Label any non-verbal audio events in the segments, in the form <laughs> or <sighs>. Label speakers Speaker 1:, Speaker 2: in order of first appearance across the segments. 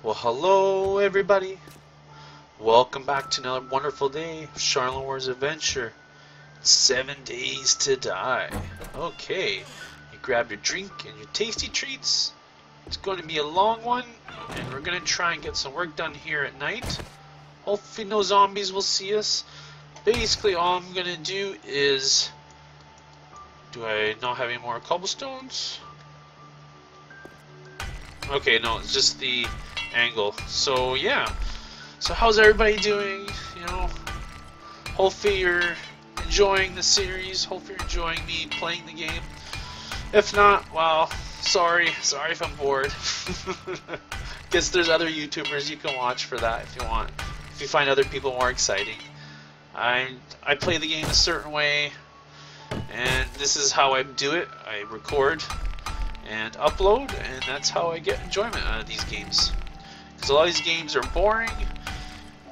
Speaker 1: Well, hello everybody. Welcome back to another wonderful day of Sharlenwar's Adventure. Seven days to die. Okay, you grab your drink and your tasty treats. It's going to be a long one, and we're going to try and get some work done here at night. Hopefully no zombies will see us. Basically, all I'm going to do is... Do I not have any more cobblestones? Okay, no, it's just the angle. So yeah. So how's everybody doing? You know, hopefully you're enjoying the series. Hopefully you're enjoying me playing the game. If not, well, sorry. Sorry if I'm bored. <laughs> Guess there's other YouTubers you can watch for that if you want. If you find other people more exciting. I I play the game a certain way, and this is how I do it. I record and upload, and that's how I get enjoyment out of these games. Because a lot of these games are boring.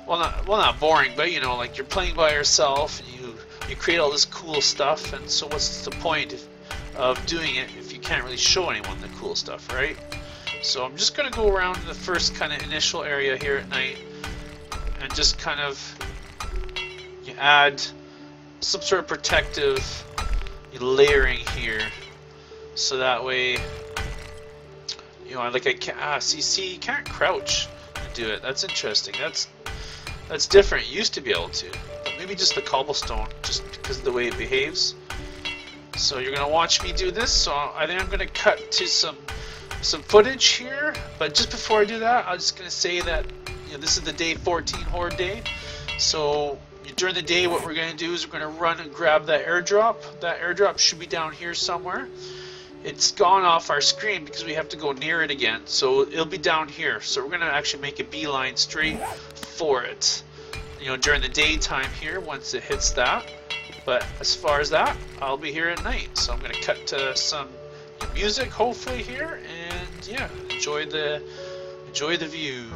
Speaker 1: Well, not well, not boring, but you know, like you're playing by yourself, and you you create all this cool stuff, and so what's the point of, of doing it if you can't really show anyone the cool stuff, right? So I'm just gonna go around the first kind of initial area here at night, and just kind of add some sort of protective layering here so that way you know like I can't ah see see you can't crouch and do it. That's interesting. That's that's different. You used to be able to but maybe just the cobblestone just because of the way it behaves. So you're gonna watch me do this. So I think I'm gonna cut to some some footage here. But just before I do that I'm just gonna say that you know this is the day 14 horde day. So during the day what we're going to do is we're going to run and grab that airdrop. That airdrop should be down here somewhere it's gone off our screen because we have to go near it again. So it'll be down here. So we're going to actually make a beeline straight for it. You know, during the daytime here, once it hits that. But as far as that, I'll be here at night. So I'm going to cut to some music, hopefully here, and yeah, enjoy the enjoy the view.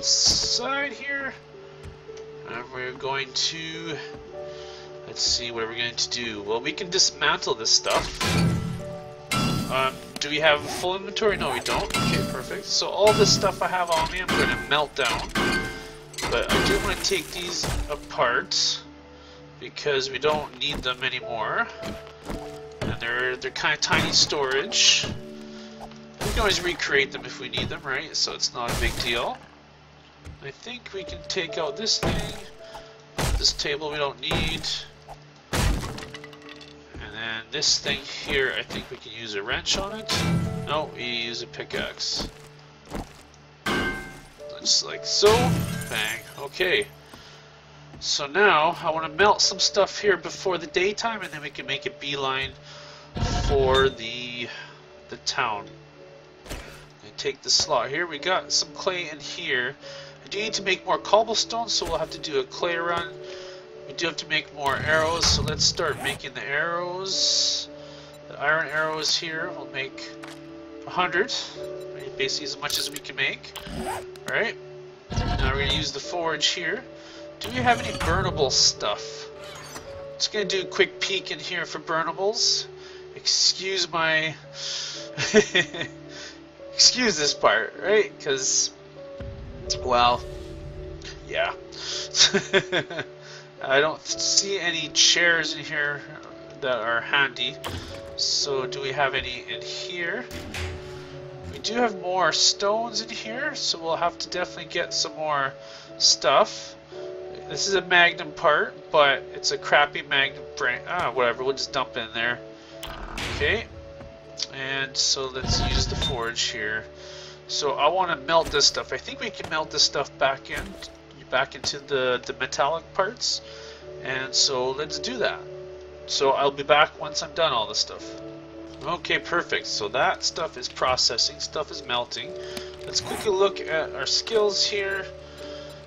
Speaker 1: Inside here. And we're going to let's see what we're we going to do. Well we can dismantle this stuff. Um, do we have full inventory? No we don't. Okay, perfect. So all this stuff I have on me I'm gonna melt down. But I do want to take these apart because we don't need them anymore. And they're they're kind of tiny storage. We can always recreate them if we need them, right? So it's not a big deal. I think we can take out this thing. This table we don't need. And then this thing here, I think we can use a wrench on it. No, we use a pickaxe. Just like so. Bang. Okay. So now, I want to melt some stuff here before the daytime, and then we can make a beeline for the the town. And take the slot here. We got some clay in here. Do need to make more cobblestone, so we'll have to do a clay run. We do have to make more arrows, so let's start making the arrows. The iron arrows here, we'll make 100. Basically as much as we can make. Alright. Now we're going to use the forge here. Do we have any burnable stuff? Just going to do a quick peek in here for burnables. Excuse my... <laughs> Excuse this part, right? Because, well, yeah. <laughs> I don't see any chairs in here that are handy. So do we have any in here? We do have more stones in here, so we'll have to definitely get some more stuff. This is a magnum part, but it's a crappy magnum brain. Ah, whatever, we'll just dump it in there. Okay, and so let's use the forge here. So I want to melt this stuff. I think we can melt this stuff back in, back into the, the metallic parts. And so let's do that. So I'll be back once I'm done all this stuff. Okay, perfect. So that stuff is processing, stuff is melting. Let's quickly look at our skills here.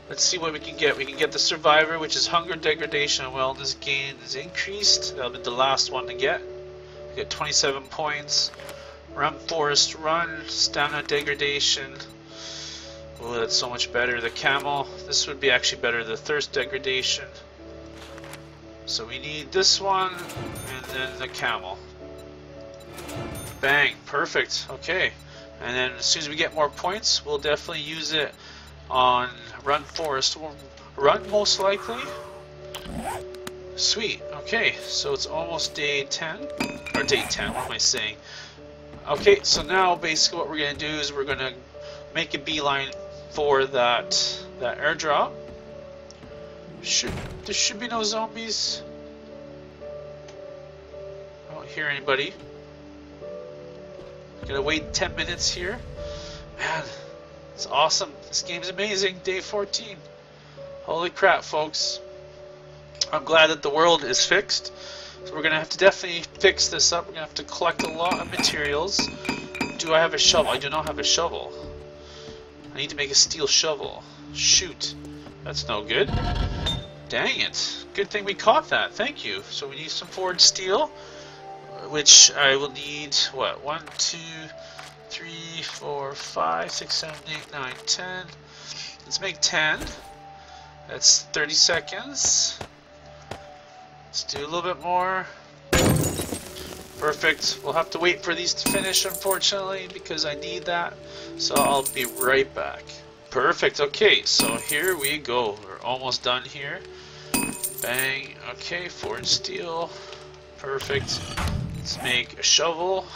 Speaker 1: Let's see what we can get. We can get the Survivor, which is Hunger, Degradation, and Wellness gain is increased. That'll be the last one to get. We get 27 points. Run Forrest Run, Stamina Degradation. Oh, that's so much better. The Camel, this would be actually better. The Thirst Degradation. So we need this one, and then the Camel. Bang, perfect, okay. And then as soon as we get more points, we'll definitely use it on Run Forrest. Run most likely. Sweet, okay, so it's almost day 10, or day 10, what am I saying? Okay, so now basically what we're to do is we're to make a beeline for that, that airdrop. Should, there should be no zombies. I don't hear anybody. Gonna wait 10 minutes here. Man, it's awesome. This game's amazing. Day 14. Holy crap, folks. I'm glad that the world is fixed. So we're gonna have to definitely fix this up. We're gonna have to collect a lot of materials. Do I have a shovel? I do not have a shovel. I need to make a steel shovel. Shoot. That's no good. Dang it. Good thing we caught that. Thank you. So we need some forged steel which I will need, what, 1, 2, 3, 4, 5, 6, 7, 8, 9, 10. Let's make 10. That's 30 seconds. Let's do a little bit more. Perfect. We'll have to wait for these to finish, unfortunately, because I need that. So I'll be right back. Perfect. Okay, so here we go. We're almost done here. Bang. Okay, forged steel. Perfect. Let's make a shovel.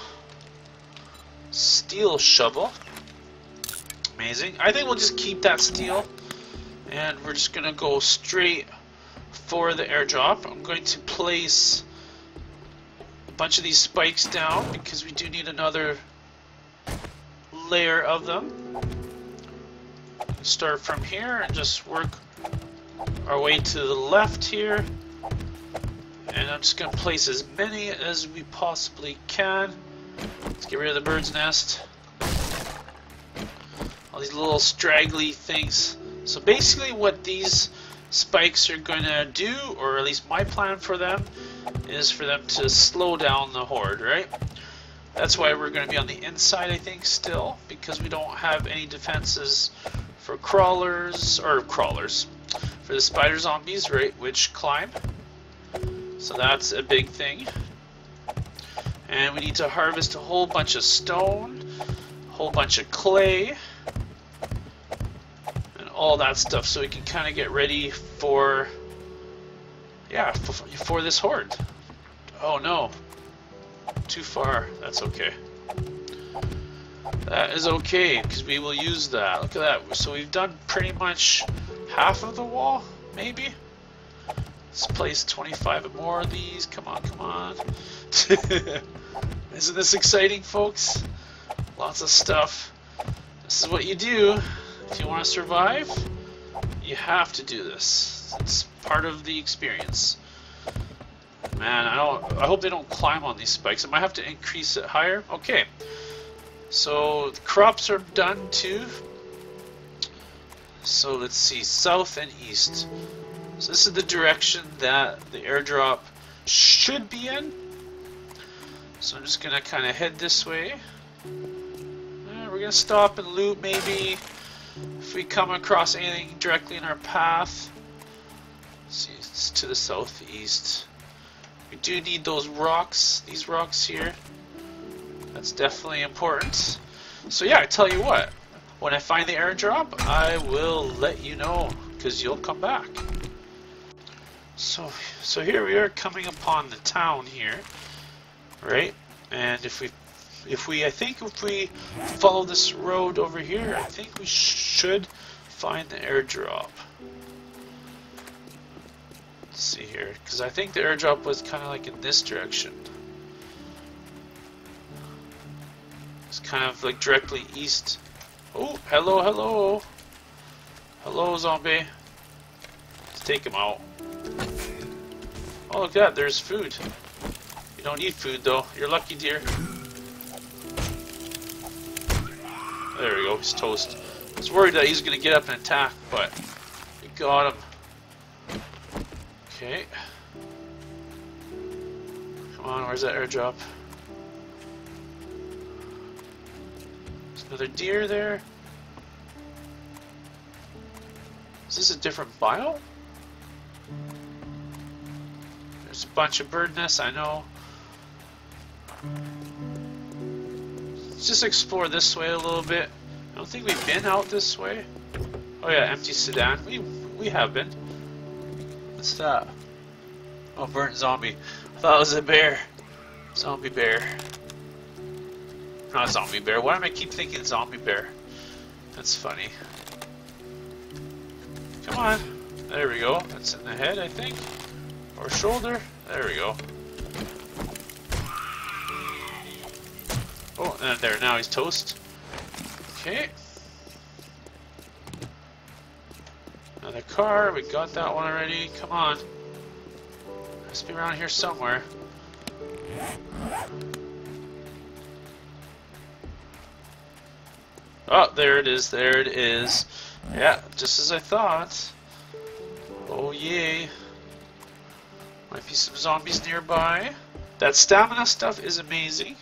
Speaker 1: Steel shovel. Amazing. I think we'll just keep that steel. And we're just going to go straight for the airdrop. I'm going to place a bunch of these spikes down because we do need another layer of them. Start from here and just work our way to the left here. And I'm just going to place as many as we possibly can. Let's get rid of the bird's nest. All these little straggly things. So basically what these spikes are going to do, or at least my plan for them, is for them to slow down the horde, right? That's why we're going to be on the inside, I think, still, because we don't have any defenses for crawlers, or crawlers, for the spider zombies, right, which climb. So that's a big thing. And we need to harvest a whole bunch of stone, a whole bunch of clay, all that stuff so we can kind of get ready for, yeah, for, for this horde. Oh no, too far, that's okay. That is okay, because we will use that. Look at that. So we've done pretty much half of the wall, maybe? Let's place 25 more of these. Come on, come on. <laughs> Isn't this exciting, folks? Lots of stuff. This is what you do if you want to survive. You have to do this. It's part of the experience. Man, I don't. I hope they don't climb on these spikes. I might have to increase it higher. Okay. So the crops are done too. So let's see, south and east. So this is the direction that the airdrop should be in. So I'm just gonna kind of head this way. We're gonna stop and loot maybe if we come across anything directly in our path. See, it's to the southeast. We do need those rocks, these rocks here. That's definitely important. So yeah, I tell you what, when I find the airdrop, I will let you know, because you'll come back. So, so here we are coming upon the town here, right? And if we, if we, I think if we follow this road over here, I think we should find the airdrop. Let's see here, because I think the airdrop was kind of like in this direction. It's kind of like directly east. Oh, hello, hello. Hello, zombie. Let's take him out. Oh, look at that. There's food. You don't need food, though. You're lucky, dear. There we go. He's toast. I was worried that he's going to get up and attack, but we got him. Okay. Come on, where's that airdrop? There's Another deer there. Is this a different biome? There's a bunch of bird nests, I know. Let's just explore this way a little bit. I don't think we've been out this way. Oh yeah, empty sedan. We we have been. What's that? Oh, burnt zombie. I thought it was a bear. Zombie bear. Not zombie bear. Why am I keep thinking zombie bear? That's funny. Come on. There we go. That's in the head, I think. Or shoulder. There we go. Oh, and there. Now he's toast. Okay. Another car. We got that one already. Come on. Must be around here somewhere. Oh, there it is, there it is. Yeah, just as I thought. Oh yay. Might be some zombies nearby. That stamina stuff is amazing.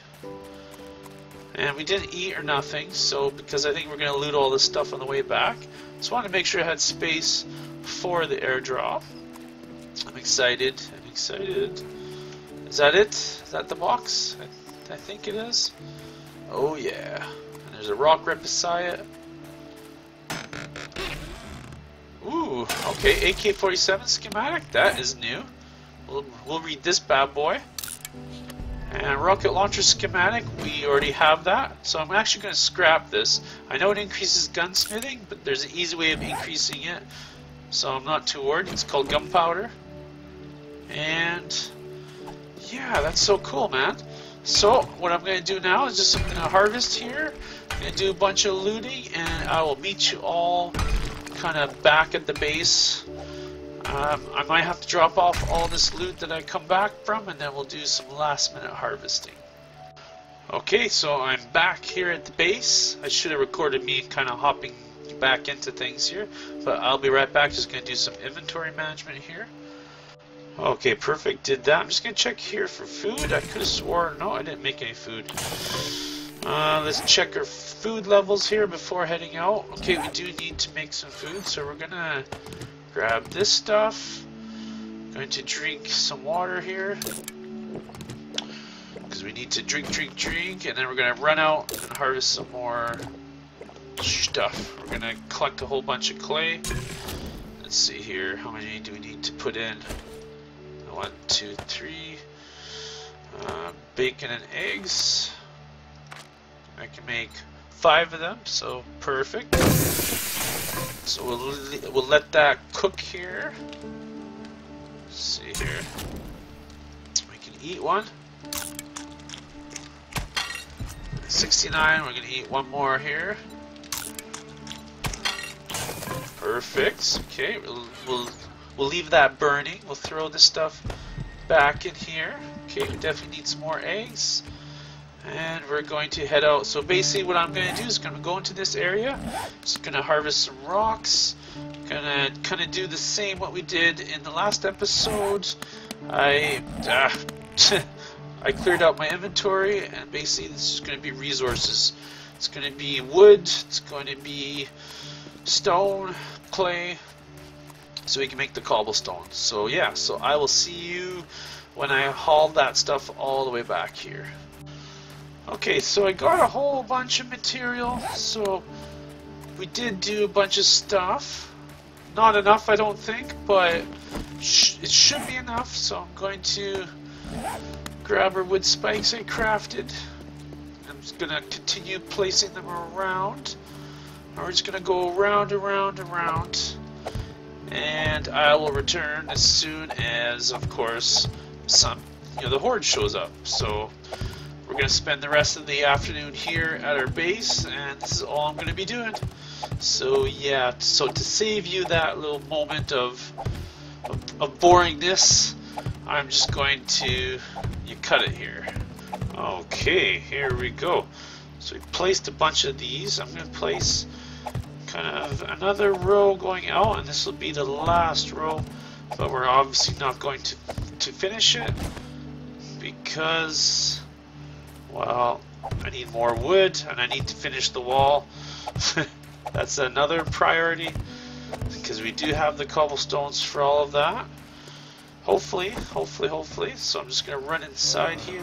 Speaker 1: And we didn't eat or nothing, so because I think we're going to loot all this stuff on the way back. Just wanted to make sure I had space for the airdrop. I'm excited, I'm excited. Is that it? Is that the box? I, I think it is. Oh yeah. There's a rock right beside it. Ooh, okay, AK-47 schematic, that is new. We'll, we'll read this bad boy. And rocket launcher schematic, we already have that. So I'm actually going to scrap this. I know it increases gunsmithing, but there's an easy way of increasing it. So I'm not too worried. It's called gunpowder. And yeah, that's so cool, man. So what I'm going to do now is just I'm going to harvest here and do a bunch of looting and I will meet you all kind of back at the base. Um, I might have to drop off all this loot that I come back from and then we'll do some last minute harvesting. Okay, so I'm back here at the base. I should have recorded me kind of hopping back into things here, but I'll be right back. Just going to do some inventory management here. Okay, perfect. Did that. I'm just gonna check here for food. I could have sworn. No, I didn't make any food. Uh, let's check our food levels here before heading out. Okay, we do need to make some food, so we're gonna grab this stuff. Going to drink some water here. Because we need to drink, drink, drink, and then we're gonna run out and harvest some more stuff. We're gonna collect a whole bunch of clay. Let's see here, how many do we need to put in? One, two, three. Uh, bacon and eggs. I can make five of them, so perfect. So we'll, we'll let that cook here. Let's see here. We can eat one. 69, we're gonna eat one more here. Perfect. Okay, we'll, we'll We'll leave that burning. We'll throw this stuff back in here. Okay, we definitely need some more eggs. And we're going to head out. So basically what I'm going to do is going to go into this area. Just going to harvest some rocks. Going to kind of do the same what we did in the last episode. I... Uh, <laughs> I cleared out my inventory and basically this is going to be resources. It's going to be wood, it's going to be stone, clay, so we can make the cobblestone. So yeah, so I will see you when I haul that stuff all the way back here. Okay, so I got a whole bunch of material, so we did do a bunch of stuff. Not enough, I don't think, but sh it should be enough, so I'm going to grab our wood spikes I crafted. I'm just going to continue placing them around. we're just going to go around, around, around and I will return as soon as, of course, some you know the horde shows up. So we're gonna spend the rest of the afternoon here at our base, and this is all I'm gonna be doing. So yeah, so to save you that little moment of of, of boringness, I'm just going to you cut it here. Okay, here we go. So we placed a bunch of these. I'm gonna place kind of another row going out, and this will be the last row, but we're obviously not going to, to finish it because, well, I need more wood, and I need to finish the wall. <laughs> That's another priority, because we do have the cobblestones for all of that. Hopefully, hopefully, hopefully. So I'm just going to run inside here.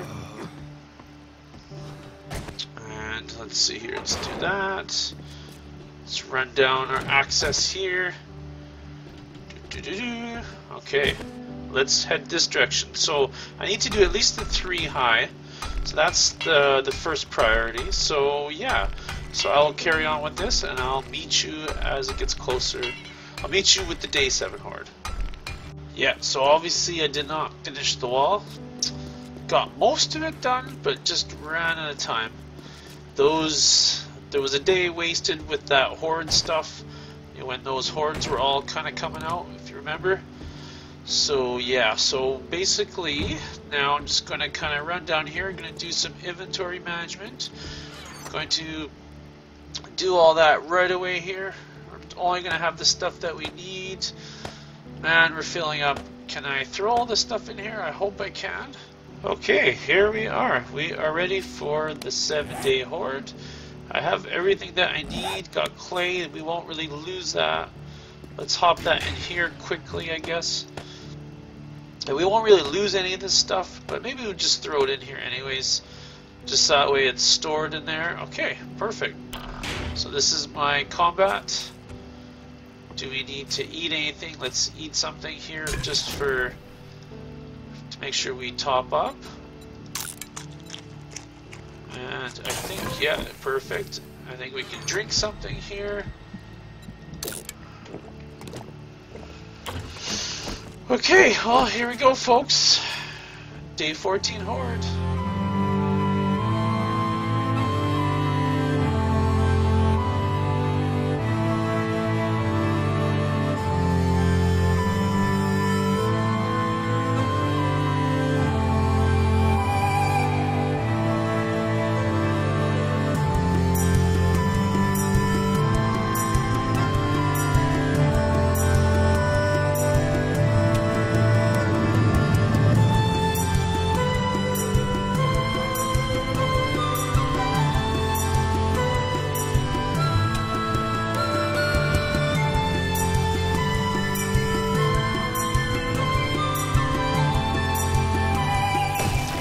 Speaker 1: And let's see here, let's do that. Let's run down our access here. Doo -doo -doo okay, let's head this direction. So I need to do at least the three high. So that's the the first priority. So yeah, so I'll carry on with this, and I'll meet you as it gets closer. I'll meet you with the day seven horde. Yeah, so obviously I did not finish the wall. Got most of it done, but just ran out of time. Those there was a day wasted with that horde stuff when those hordes were all kind of coming out, if you remember. So yeah, so basically now I'm just going to kind of run down here. I'm going to do some inventory management. I'm going to do all that right away here. We're only going to have the stuff that we need. Man, we're filling up. Can I throw all this stuff in here? I hope I can. Okay, here we are. We are ready for the seven day horde. I have everything that I need, got clay, we won't really lose that. Let's hop that in here quickly, I guess. And we won't really lose any of this stuff, but maybe we'll just throw it in here anyways. Just that way it's stored in there. Okay, perfect. So this is my combat. Do we need to eat anything? Let's eat something here just for to make sure we top up. And I think, yeah, perfect. I think we can drink something here. Okay, well, here we go, folks. Day 14 Horde.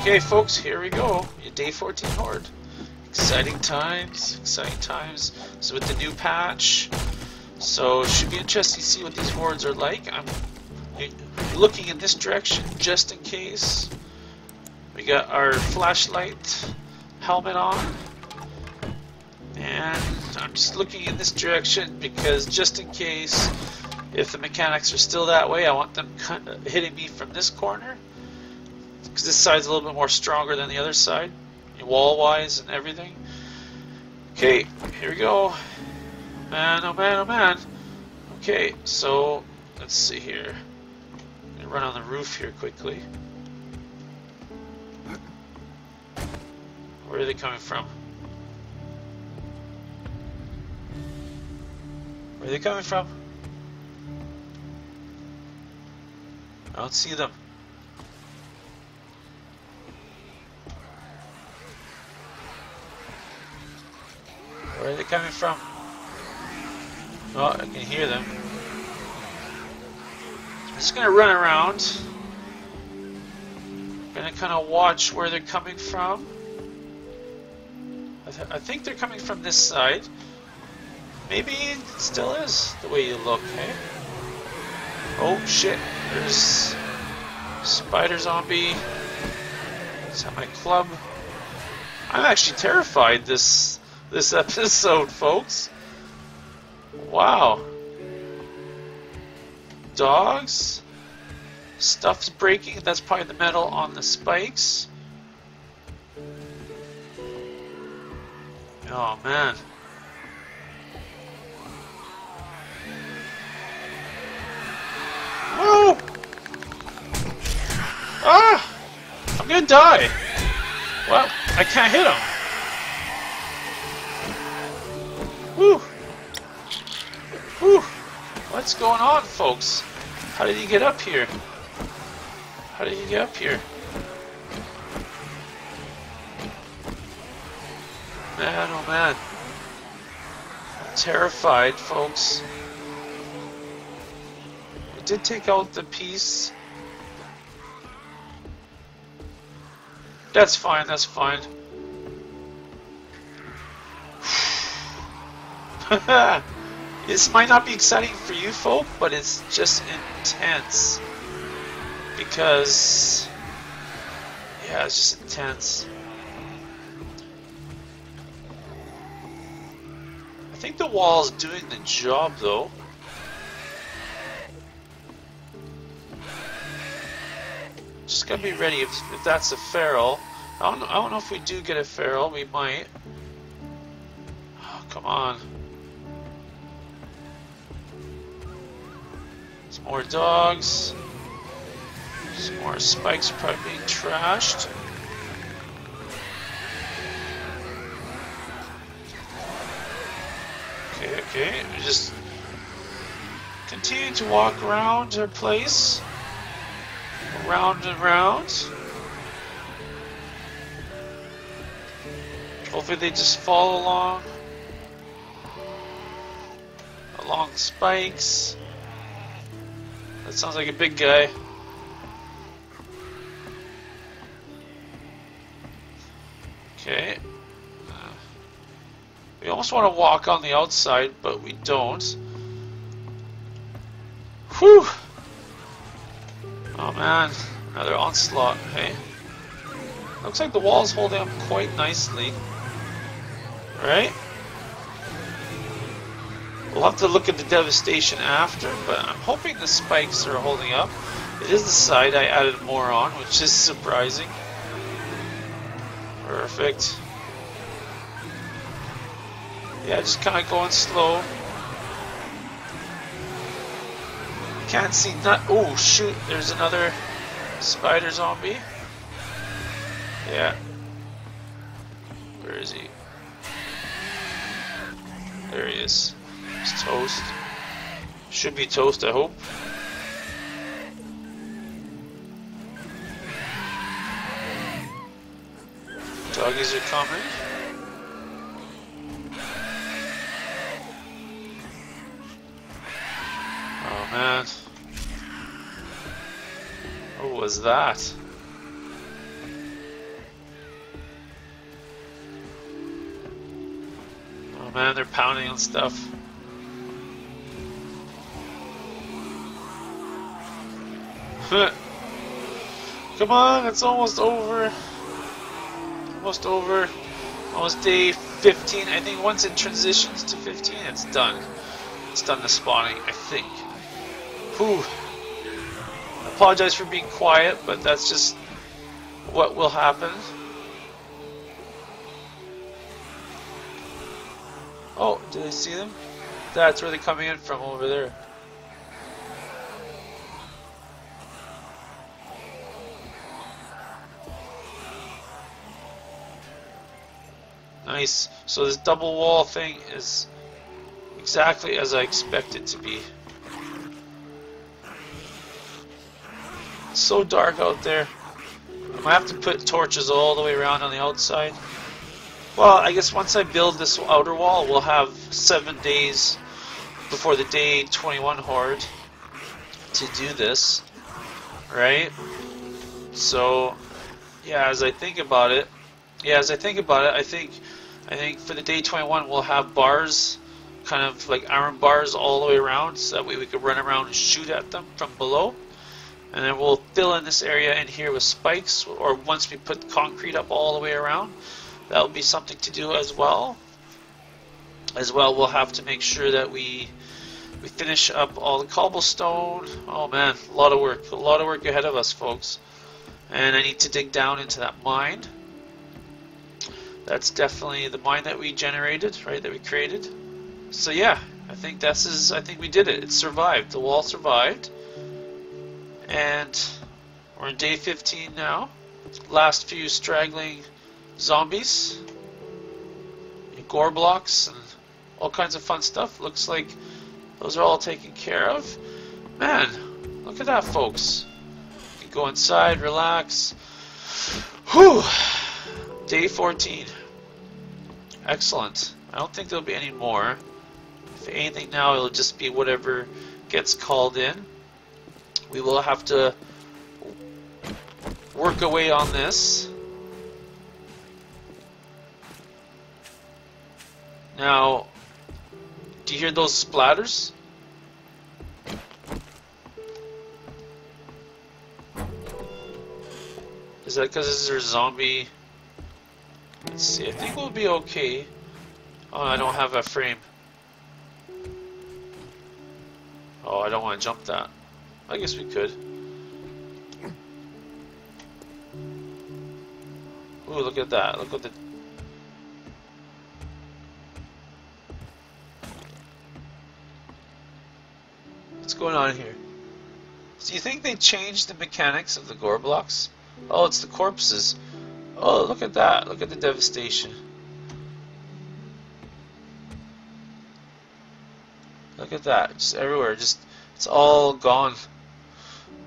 Speaker 1: Okay, folks, here we go. Day 14 Horde. Exciting times, exciting times. So with the new patch, so should be interesting to see what these hordes are like. I'm looking in this direction just in case. We got our flashlight helmet on. And I'm just looking in this direction because just in case if the mechanics are still that way, I want them hitting me from this corner. Because this side's a little bit more stronger than the other side, wall-wise and everything. Okay, here we go. Man, oh man, oh man. Okay, so let's see here. run on the roof here quickly. Where are they coming from? Where are they coming from? I don't see them. Where are they coming from? Oh, I can hear them. I'm just gonna run around. Gonna kind of watch where they're coming from. I, th I, think they're coming from this side. Maybe it still is the way you look, hey? Oh shit, there's spider zombie. Is that my club? I'm actually terrified this this <laughs> episode, folks. Wow. Dogs. Stuff's breaking. That's probably the metal on the spikes. Oh, man. Whoa! Ah! I'm gonna die. Well, I can't hit him. Whew. Whew. What's going on, folks? How did you get up here? How did you get up here? Man, oh man. I'm terrified, folks. I did take out the piece. That's fine, that's fine. <laughs> this might not be exciting for you folk, but it's just intense. Because, yeah, it's just intense. I think the wall's doing the job though. Just gotta be ready if, if that's a feral. I don't, I don't know if we do get a feral, we might. Oh, come on. More dogs. Some more spikes probably being trashed. Okay, okay. We just continue to walk around our place. Around and around. Hopefully they just follow along. Along spikes. That sounds like a big guy. Okay. Uh, we almost want to walk on the outside, but we don't. Whew! Oh man, another onslaught, hey? Looks like the wall's holding up quite nicely. Right? We'll have to look at the devastation after, but I'm hoping the spikes are holding up. It is the side I added more on, which is surprising. Perfect. Yeah, just kind of going slow. Can't see that. Oh shoot! There's another spider zombie. Yeah. Where is he? There he is. Toast. Should be toast, I hope. Doggies are coming. Oh man. What was that? Oh man, they're pounding on stuff. Come on, it's almost over. Almost over. Almost day 15. I think once it transitions to 15, it's done. It's done the spawning, I think. Whew. I apologize for being quiet, but that's just what will happen. Oh, did I see them? That's where they're coming in from over there. Nice. So this double wall thing is exactly as I expect it to be. It's so dark out there. I'm gonna have to put torches all the way around on the outside. Well, I guess once I build this outer wall, we'll have seven days before the day 21 horde to do this, right? So, yeah, as I think about it, yeah, as I think about it, I think, I think for the day 21 we'll have bars, kind of like iron bars all the way around, so that way we could run around and shoot at them from below. And then we'll fill in this area in here with spikes, or once we put concrete up all the way around, that will be something to do as well. As well, we'll have to make sure that we we finish up all the cobblestone. Oh man, a lot of work, a lot of work ahead of us, folks. And I need to dig down into that mine. That's definitely the mine that we generated, right? That we created. So yeah, I think this is. I think we did it. It survived. The wall survived. And we're in day 15 now. Last few straggling zombies, gore blocks, and all kinds of fun stuff. Looks like those are all taken care of. Man, look at that, folks. You can go inside, relax. Whew! Day 14. Excellent. I don't think there'll be any more. If anything now, it'll just be whatever gets called in. We will have to work away on this. Now, do you hear those splatters? Is that because this is a zombie? Let's see, I think we'll be okay. Oh, I don't have a frame. Oh, I don't want to jump that. I guess we could. Ooh, look at that. Look at the What's going on here? Do you think they changed the mechanics of the gore blocks? Oh, it's the corpses. Oh, look at that. Look at the devastation. Look at that. Just everywhere. Just, it's all gone.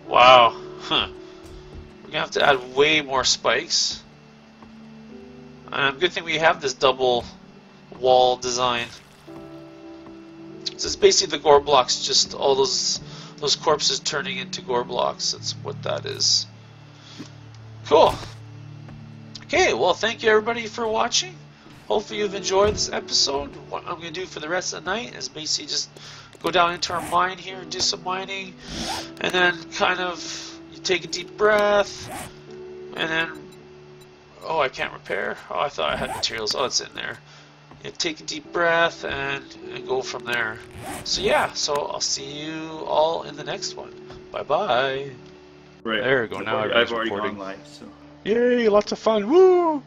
Speaker 1: Wow. Huh. We're gonna have to add way more spikes. And good thing we have this double wall design. So it's basically the gore blocks, just all those those corpses turning into gore blocks. That's what that is. Cool. Okay, well, thank you everybody for watching. Hopefully you've enjoyed this episode. What I'm going to do for the rest of the night is basically just go down into our mine here and do some mining. And then kind of you take a deep breath. And then, oh, I can't repair. Oh, I thought I had materials. Oh, it's in there take a deep breath and, and go from there. So yeah, so I'll see you all in the next one. Bye bye.
Speaker 2: Right.
Speaker 1: There we go.
Speaker 2: I've
Speaker 1: now
Speaker 2: already, I've already gone live, so.
Speaker 1: Yay! Lots of fun. Woo!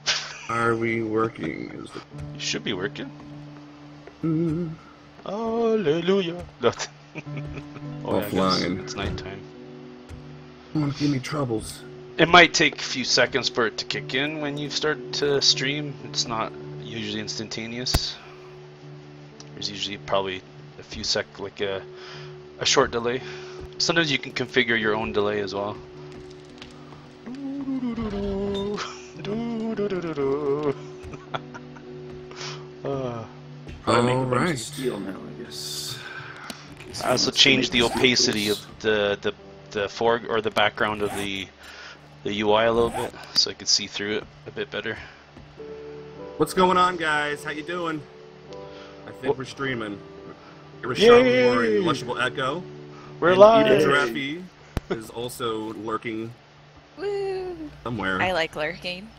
Speaker 3: Are we working? Is it...
Speaker 1: You should be working.
Speaker 3: Mm,
Speaker 1: Hallelujah. Not. <laughs> oh, yeah,
Speaker 3: Offline.
Speaker 1: it's nighttime.
Speaker 3: Won't give me troubles.
Speaker 1: It might take a few seconds for it to kick in when you start to stream. It's not usually instantaneous. There's usually probably a few sec, like a, a short delay. Sometimes you can configure your own delay as well.
Speaker 2: Gotta make a
Speaker 3: All
Speaker 2: bunch of. Steel now, I guess.
Speaker 1: I also
Speaker 2: someone wants to
Speaker 1: changed the opacity of the the the fore or the background of the the UI a little bit, so I could see through it a bit better.
Speaker 3: What's going on, guys? How you doing? I think we're streaming. Here was Sharlenwar
Speaker 1: Yay!
Speaker 3: and Lushable Echo.
Speaker 1: We're
Speaker 3: and
Speaker 1: live.
Speaker 3: Evil Giraffe is also lurking
Speaker 4: Woo!
Speaker 3: somewhere.
Speaker 4: I like lurking.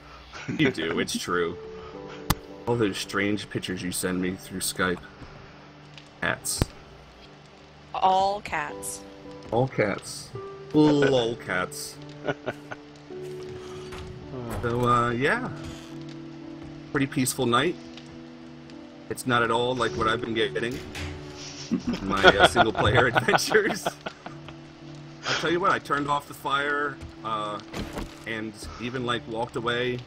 Speaker 3: You do, it's true. All those strange pictures you send me through Skype. Cats.
Speaker 4: All cats.
Speaker 3: All cats. Lol <laughs> cats. <laughs> So, uh, yeah. Pretty peaceful night. It's not at all like what I've been getting. in My uh, <laughs> single player adventures. I'll tell you what, I turned off the fire, uh, and even like walked away.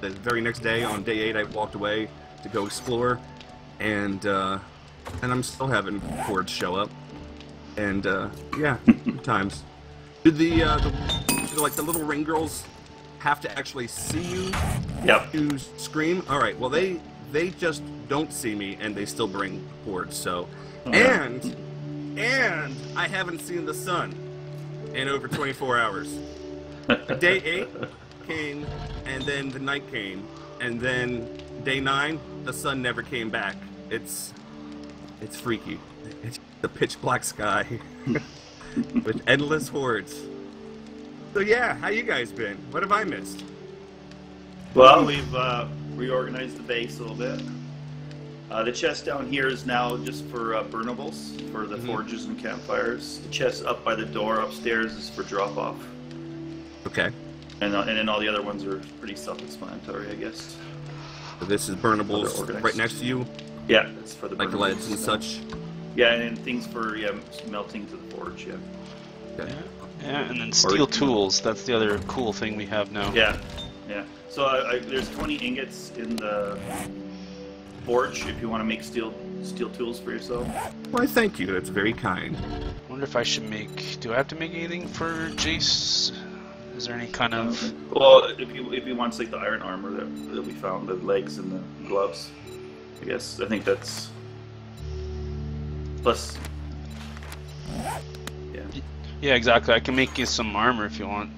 Speaker 3: The very next day, on day eight, I walked away to go explore, and uh, and I'm still having hordes show up. And uh, yeah, <laughs> good times. Did the, uh, the like the little ring girls have to actually see you
Speaker 2: Yep.
Speaker 3: to scream? All right. Well, they they just don't see me, and they still bring hordes. So,
Speaker 2: Oh, yeah.
Speaker 3: and and I haven't seen the sun in over 24 hours. <laughs> Day eight came, and then the night came, and then day nine, the sun never came back. It's it's freaky. It's the pitch black sky <laughs> with endless hordes. So yeah, how you guys been? What have I missed?
Speaker 2: Well, we've uh, reorganized the base a little bit. Uh, the chest down here is now just for uh, burnables, for the
Speaker 3: Mhm.
Speaker 2: forges and campfires. The chest up by the door upstairs is for drop off.
Speaker 3: Okay,
Speaker 2: And, uh, and then all the other ones are pretty self explanatory, I guess.
Speaker 3: so this is burnables right next to you,
Speaker 2: Yeah, that's for the
Speaker 3: like
Speaker 2: burnables.
Speaker 3: leads and such.
Speaker 2: Yeah, and then things for yeah, melting to the forge, yeah.
Speaker 3: Okay.
Speaker 1: Yeah, and then steel tools. That's the other cool thing we have now.
Speaker 2: Yeah, yeah. So I, I, there's 20 ingots in the forge if you want to make steel steel tools for yourself.
Speaker 3: Why, thank you. That's very kind.
Speaker 1: wonder if I should make. Do I have to make anything for Jace? Is there any kind of?
Speaker 2: Well, if you if you want like the iron armor that, that we found, the legs and the gloves, I guess I think that's plus. Yeah.
Speaker 1: Yeah, exactly. I can make you some armor if you want.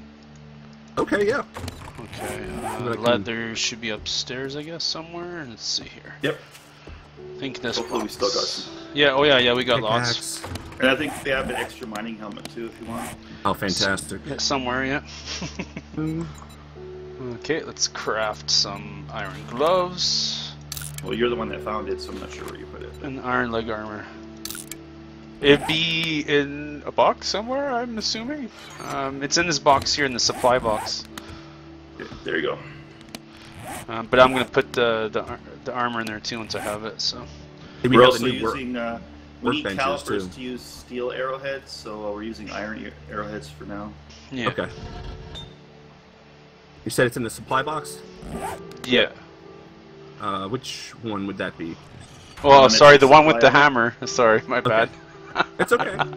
Speaker 3: Okay, yeah.
Speaker 1: Okay.
Speaker 3: But
Speaker 1: Uh,
Speaker 3: I can-
Speaker 1: leather should be upstairs, I guess, somewhere. Let's see here.
Speaker 2: Yep.
Speaker 1: I think this.
Speaker 2: Hopefully we still got some.
Speaker 1: Yeah. Oh yeah. Yeah. We got lots.
Speaker 2: And I think they have an extra mining helmet too, if you want.
Speaker 3: Oh, fantastic.
Speaker 1: Yeah, somewhere. Yeah. <laughs>
Speaker 3: Mm,
Speaker 1: okay. Let's craft some iron gloves
Speaker 2: Well, you're the one that found it, so I'm not sure where you put it.
Speaker 1: and iron leg armor. It'd be in a box somewhere. I'm assuming. Um, it's in this box here in the supply box.
Speaker 2: Okay, there you go.
Speaker 1: Um, but I'm gonna put the the, ar- the armor in there too once I have it. So.
Speaker 3: Did we
Speaker 2: We're
Speaker 3: have
Speaker 2: also
Speaker 3: new work?
Speaker 2: using. Uh, we need calipers
Speaker 3: too.
Speaker 2: to use steel arrowheads, so uh, we're using iron arrowheads for now.
Speaker 1: Yeah.
Speaker 3: Okay. You said it's in the supply box?
Speaker 1: Yeah.
Speaker 3: Uh, which one would that be?
Speaker 1: Well,
Speaker 2: Um,
Speaker 1: sorry, the one with the
Speaker 2: supply-
Speaker 1: hammer. <laughs> Sorry, my bad.
Speaker 3: It's okay. <laughs>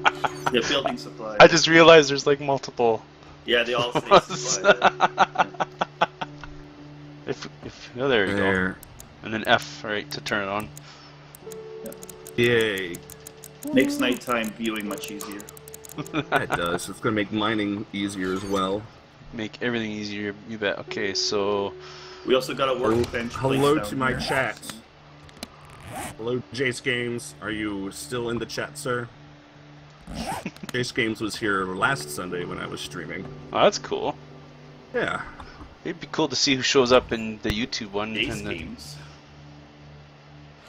Speaker 2: Yeah, building supplies.
Speaker 1: I just realized there's like multiple.
Speaker 2: Yeah, they all <laughs> say
Speaker 1: ones.
Speaker 2: supply.
Speaker 1: if if oh, there you go.
Speaker 3: There.
Speaker 1: And then F right to turn it on.
Speaker 3: Yay.
Speaker 2: Makes nighttime viewing much easier. <laughs>
Speaker 3: That does. It's going to make mining easier as well.
Speaker 1: Make everything easier. You bet. Okay, so
Speaker 2: We also got a workbench.
Speaker 3: Oh,
Speaker 2: hello
Speaker 3: to my
Speaker 2: here.
Speaker 3: chat. Hello, Jace Games. Are you still in the chat, sir? <laughs> Jace Games was here last Sunday when I was streaming.
Speaker 1: oh, that's cool.
Speaker 3: Yeah.
Speaker 1: It'd be cool to see who shows up in the YouTube one.
Speaker 2: Ace
Speaker 1: and then,
Speaker 2: games.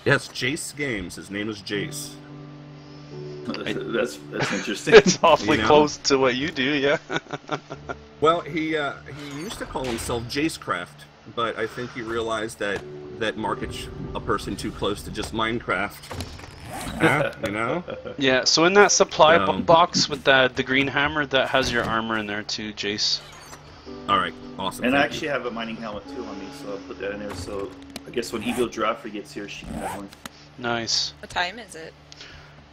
Speaker 3: Yes, Jace Games. His name is Jace.
Speaker 2: That's that's interesting. <laughs>
Speaker 1: it's awfully
Speaker 3: You know?
Speaker 1: close to what you do. Yeah. <laughs>
Speaker 3: Well, he uh, he used to call himself Jacecraft, but I think he realized that that market's a person too close to just Minecraft. Huh? you know? <laughs>
Speaker 1: yeah. So in that supply
Speaker 3: Um.
Speaker 1: box with that the green hammer, that has your armor in there too, Jace.
Speaker 3: All right, awesome.
Speaker 2: and I
Speaker 3: thank
Speaker 2: actually have a mining helmet too on me, so I'll put that in there. So I guess when Evil Giraffe gets here, she can have one.
Speaker 1: Nice.
Speaker 4: What time is it?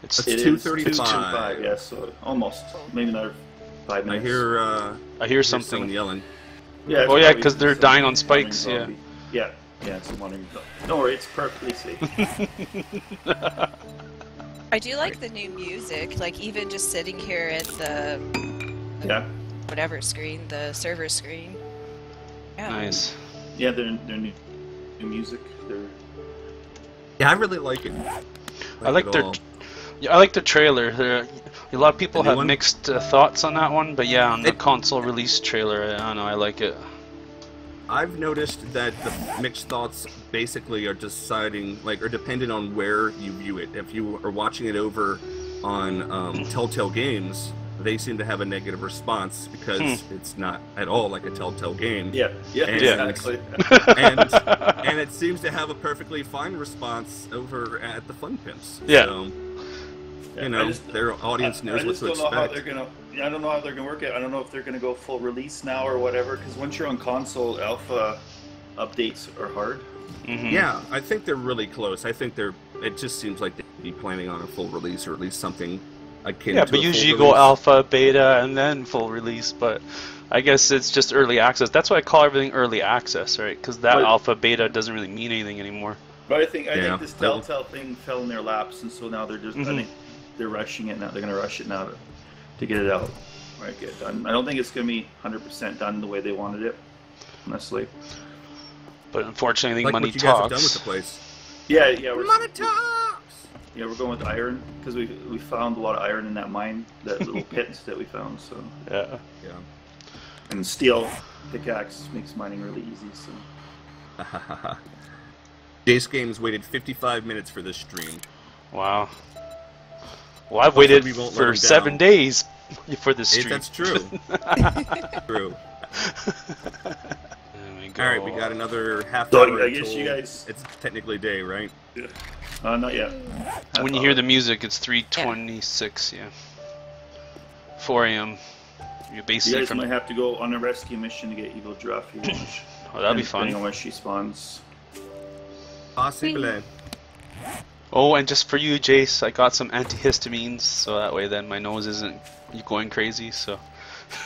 Speaker 1: It's
Speaker 3: It's
Speaker 2: It is
Speaker 3: 2:35.
Speaker 2: 2:35, Yeah, so almost maybe another five
Speaker 3: you. I hear uh,
Speaker 1: I hear
Speaker 3: hear
Speaker 1: something.
Speaker 3: yelling.
Speaker 2: Yeah,
Speaker 1: Oh, yeah, because they're dying on spikes, yeah.
Speaker 2: zombie. Yeah, yeah, it's a wandering zombie. Don't worry, it's perfectly safe. <laughs>
Speaker 4: I do like the new music. Like even just sitting here at the
Speaker 2: yeah,
Speaker 4: whatever screen, the server screen. Yeah.
Speaker 1: Nice.
Speaker 2: yeah, they're, they're new, new music. They're
Speaker 3: Yeah, I really like it.
Speaker 1: I like their
Speaker 3: all.
Speaker 1: yeah, I like the trailer. There, a lot of people
Speaker 3: The
Speaker 1: have mixed uh, thoughts on that one, but yeah, on the
Speaker 3: It-
Speaker 1: console release trailer, I don't know, I like it.
Speaker 3: I've noticed that the mixed thoughts basically are deciding, like, are dependent on where you view it. If you are watching it over on um, <laughs> Telltale Games, they seem to have a negative response because
Speaker 1: Hmm.
Speaker 3: it's not at all like a Telltale game.
Speaker 2: Yeah, yeah,
Speaker 3: And-
Speaker 2: exactly.
Speaker 3: And <laughs> and it seems to have a perfectly fine response over at the Fun Pimps.
Speaker 1: Yeah.
Speaker 3: So,
Speaker 2: Yeah,
Speaker 3: you know,
Speaker 2: just-
Speaker 3: their audience
Speaker 2: I-
Speaker 3: knows
Speaker 2: I
Speaker 3: what
Speaker 2: just
Speaker 3: to
Speaker 2: don't know how
Speaker 3: expect.
Speaker 2: they're gonna. I don't know how they're gonna work it. I don't know if they're gonna go full release now or whatever. Because once you're on console, alpha updates are hard.
Speaker 1: Mhm.
Speaker 3: Yeah, I think they're really close. I think they're. It just seems like they'd be planning on a full release or at least something akin
Speaker 1: Yeah,
Speaker 3: to
Speaker 1: but
Speaker 3: a full
Speaker 1: usually you go alpha, beta, and then full release. But I guess it's just early access. That's why I call everything early access, right? Because that
Speaker 2: But-
Speaker 1: alpha, beta doesn't really mean anything anymore.
Speaker 2: But I think I
Speaker 3: Yeah,
Speaker 2: think this
Speaker 3: that was-
Speaker 2: Telltale thing fell in their laps, and so now they're just. I
Speaker 1: Mhm.
Speaker 2: think they're rushing it now. They're gonna rush it now to, to get it out, right? Get it done. I don't think it's gonna be 100% done the way they wanted it, honestly.
Speaker 1: But unfortunately, I think
Speaker 3: like
Speaker 1: money
Speaker 3: what you guys have done with
Speaker 1: talks.
Speaker 3: the place.
Speaker 2: Yeah, yeah. We're,
Speaker 3: Money talks.
Speaker 2: Yeah, we're going with iron because we we found a lot of iron in that mine, that little <laughs> pit that we found. So
Speaker 1: Yeah.
Speaker 3: Yeah.
Speaker 2: and steel pickaxe makes mining really easy. So. <laughs>
Speaker 3: Jace Games waited 55 minutes for this stream.
Speaker 1: Wow. Well, I've
Speaker 3: Hopefully
Speaker 1: waited
Speaker 3: we won't
Speaker 1: for seven days <laughs> for this
Speaker 3: It-
Speaker 1: stream.
Speaker 3: that's true. true.
Speaker 1: There we go.
Speaker 3: All right, we got another half
Speaker 2: So
Speaker 3: hour.
Speaker 2: I guess
Speaker 3: until
Speaker 2: you guys-
Speaker 3: It's technically day, right?
Speaker 2: Uh, not yet. Half
Speaker 1: When you hear the music, it's 3:26. Yeah. 4 a.m. You're
Speaker 2: You
Speaker 1: basically
Speaker 2: guys
Speaker 1: from.
Speaker 2: might have to go on a rescue mission to get Evil Giraffe. <laughs> here,
Speaker 1: Oh, that'd be
Speaker 2: depending
Speaker 1: fun.
Speaker 2: on where she spawns.
Speaker 3: Possible.
Speaker 1: Oh, and just for you, Jace, I got some antihistamines, so that way then my nose isn't going crazy. So.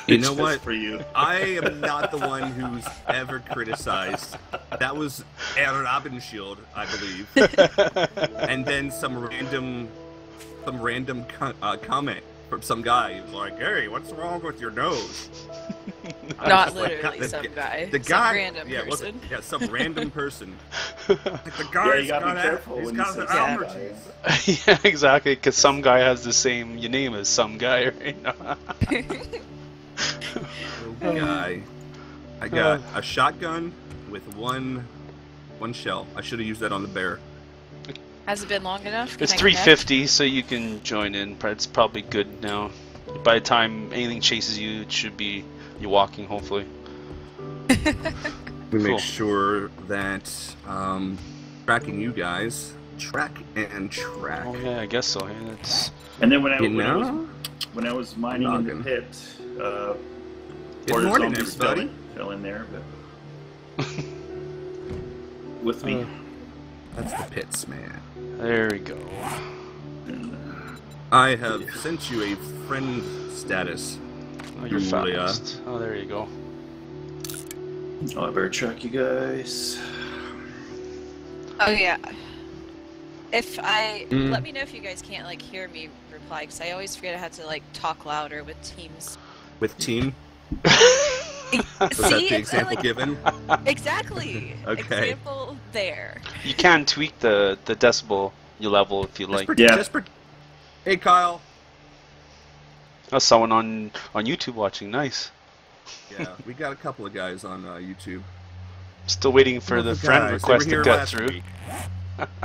Speaker 3: You know what?
Speaker 2: For you.
Speaker 3: I am not the one who's ever criticized. That was Aaron Abenshield, I believe. <laughs> and then some random, some random co- uh, comment from some guy. He was like, "Hey, what's wrong with your nose?" <laughs>
Speaker 4: Not
Speaker 3: was like,
Speaker 4: literally
Speaker 3: "God,
Speaker 4: some
Speaker 3: the,
Speaker 4: guy.
Speaker 3: The
Speaker 4: some
Speaker 3: guy,
Speaker 4: random
Speaker 3: yeah, it wasn't-
Speaker 4: person.
Speaker 3: yeah, some random person. Like, the <laughs>
Speaker 2: Yeah,
Speaker 3: guy's
Speaker 2: gotta
Speaker 3: got
Speaker 2: be
Speaker 3: a-
Speaker 2: careful
Speaker 3: he's
Speaker 2: when
Speaker 3: got
Speaker 2: say
Speaker 3: the allergies.
Speaker 2: guy.
Speaker 1: yeah, exactly. Because some guy has the same name as some guy, right?
Speaker 3: Oh, <laughs> guy. I got a shotgun with one, one shell. I should have used that on the bear.
Speaker 4: Has it been long enough? Can
Speaker 1: It's
Speaker 4: I connect?
Speaker 1: 350, so you can join in. It's probably good now. By the time anything chases you, it should be you walking, hopefully. <laughs>
Speaker 3: We
Speaker 1: Cool.
Speaker 3: make sure that um, tracking you guys, track and track.
Speaker 1: Oh yeah, I guess so. Yeah, that's
Speaker 2: And then when I, when I was when I was mining in the pit, uh,
Speaker 3: Good
Speaker 2: Border
Speaker 3: morning,
Speaker 2: Zombies fell
Speaker 3: everybody.
Speaker 2: in, fell in there, but <laughs> with me.
Speaker 1: Uh.
Speaker 3: That's the pits, man.
Speaker 1: there we go.
Speaker 3: I have sent you a friend status.
Speaker 1: Oh, you're
Speaker 3: Julia.
Speaker 1: fast. Oh, there you go.
Speaker 2: oh, I better track you guys.
Speaker 4: Oh yeah. If I
Speaker 3: Mm.
Speaker 4: let me know if you guys can't like hear me reply because I always forget I have to like talk louder with Teams.
Speaker 3: With team, <laughs>
Speaker 4: See,
Speaker 3: was that the example
Speaker 4: like-
Speaker 3: given?
Speaker 4: Exactly. <laughs>
Speaker 3: Okay.
Speaker 4: Example there.
Speaker 1: you can tweak the the decibel you level if you like.
Speaker 3: per-
Speaker 2: Yeah.
Speaker 3: just hey, Kyle.
Speaker 1: Oh, someone on on YouTube watching. Nice.
Speaker 3: Yeah, we got a couple of guys on uh, YouTube.
Speaker 1: Still waiting for the
Speaker 3: Couple
Speaker 1: friend
Speaker 3: guys.
Speaker 1: Request to
Speaker 3: here
Speaker 1: get through.
Speaker 3: week.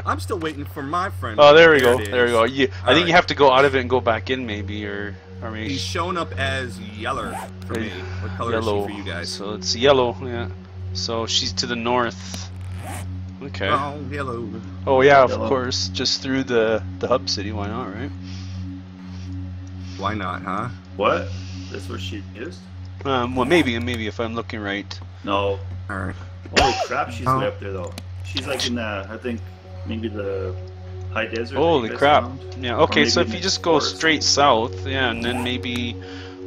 Speaker 3: I'm still waiting for my friend.
Speaker 1: Oh, there we go. There we go. You, I
Speaker 3: All
Speaker 1: think you have to go out of it and go back in, maybe, or or maybe
Speaker 3: He's shown up as Yeller for me. What color
Speaker 1: yellow.
Speaker 3: is she for you guys?
Speaker 1: So it's yellow. Yeah. So she's to the north. Okay.
Speaker 3: Oh, yellow.
Speaker 1: Oh yeah, of course. Just through the the hub city. Why not, right?
Speaker 3: Why not, huh?
Speaker 2: What? That's where she is?
Speaker 1: Um, well, maybe, maybe if I'm looking right.
Speaker 2: No.
Speaker 3: All right.
Speaker 2: Holy crap, she's
Speaker 3: Oh.
Speaker 2: way up there though. She's like in the, I think, maybe the high desert.
Speaker 1: Holy crap!
Speaker 2: found.
Speaker 1: Yeah. Okay, so if you just go straight south, yeah, and then maybe.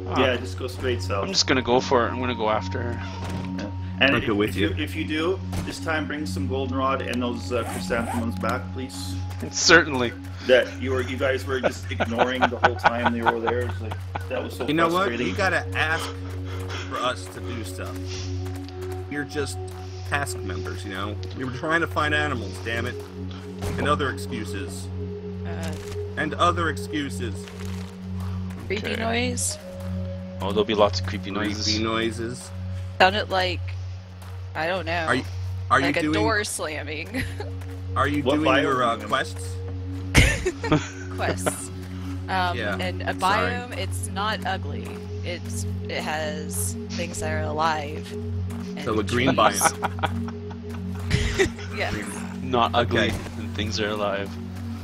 Speaker 1: uh,
Speaker 2: Yeah, just go straight south.
Speaker 1: I'm just gonna go for it. I'm gonna go after her.
Speaker 2: And
Speaker 3: I'll
Speaker 2: if,
Speaker 3: go with
Speaker 2: if
Speaker 3: you.
Speaker 2: If you do, this time bring some goldenrod and those uh, chrysanthemums back, please. <laughs>
Speaker 1: Certainly.
Speaker 2: That you were, you guys were just ignoring the whole time they were there. It's like that was so
Speaker 3: You know what? You gotta ask for us to do stuff. You're just task members. You know, we were trying to find animals. Damn it, and other excuses,
Speaker 4: Uh,
Speaker 3: and other excuses.
Speaker 4: creepy
Speaker 1: Okay.
Speaker 4: noise.
Speaker 1: Oh, there'll be lots of creepy noises.
Speaker 3: Creepy noises.
Speaker 4: Sounded like I don't know.
Speaker 3: Are you are
Speaker 4: like
Speaker 3: you
Speaker 4: a
Speaker 3: doing
Speaker 4: door slamming. <laughs>
Speaker 3: are you
Speaker 2: What
Speaker 3: doing
Speaker 2: biome
Speaker 3: your uh, quests? <laughs> <laughs>
Speaker 4: quests. Um,
Speaker 3: Yeah,
Speaker 4: and a
Speaker 3: sorry.
Speaker 4: biome, it's not ugly. It's it has things that are alive. and
Speaker 3: So a green
Speaker 4: trees.
Speaker 3: biome.
Speaker 4: Yeah.
Speaker 1: Not ugly,
Speaker 3: Okay.
Speaker 1: And things are alive.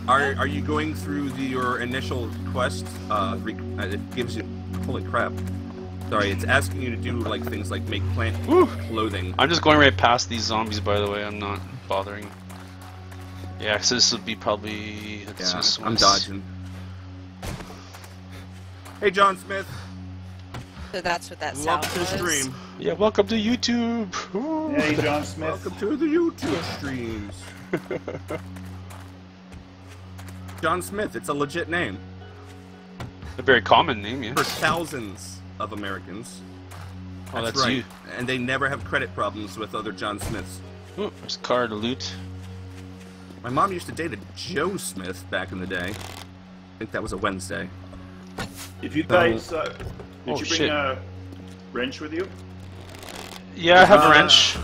Speaker 3: Are are you going through the, your initial quest? Uh, re- uh, it gives you holy crap. Sorry, it's asking you to do like things like make plant clothing.
Speaker 1: I'm just going right past these zombies, by the way. I'm not bothering. Yeah, so this would be probably.
Speaker 3: Yeah, I'm dodging. Hey, John Smith,
Speaker 4: So that's what that sound
Speaker 3: welcome to
Speaker 4: was.
Speaker 3: the stream.
Speaker 1: Yeah, welcome to YouTube. Woo. <laughs>
Speaker 2: Hey, John Smith.
Speaker 3: Welcome to the YouTube streams. John Smith, it's a legit name
Speaker 1: A very common name, yeah.
Speaker 3: for thousands of Americans.
Speaker 1: Oh,
Speaker 3: That's,
Speaker 1: that's
Speaker 3: right.
Speaker 1: you.
Speaker 3: And they never have credit problems with other John Smiths.
Speaker 1: Ooh, there's a car to loot.
Speaker 3: My mom used to date a Joe Smith back in the day. I think that was a Wednesday.
Speaker 2: If you guys, uh, did
Speaker 1: Oh,
Speaker 2: you bring
Speaker 1: shit.
Speaker 2: a wrench with you?
Speaker 1: Yeah, I have a
Speaker 2: Uh,
Speaker 1: wrench.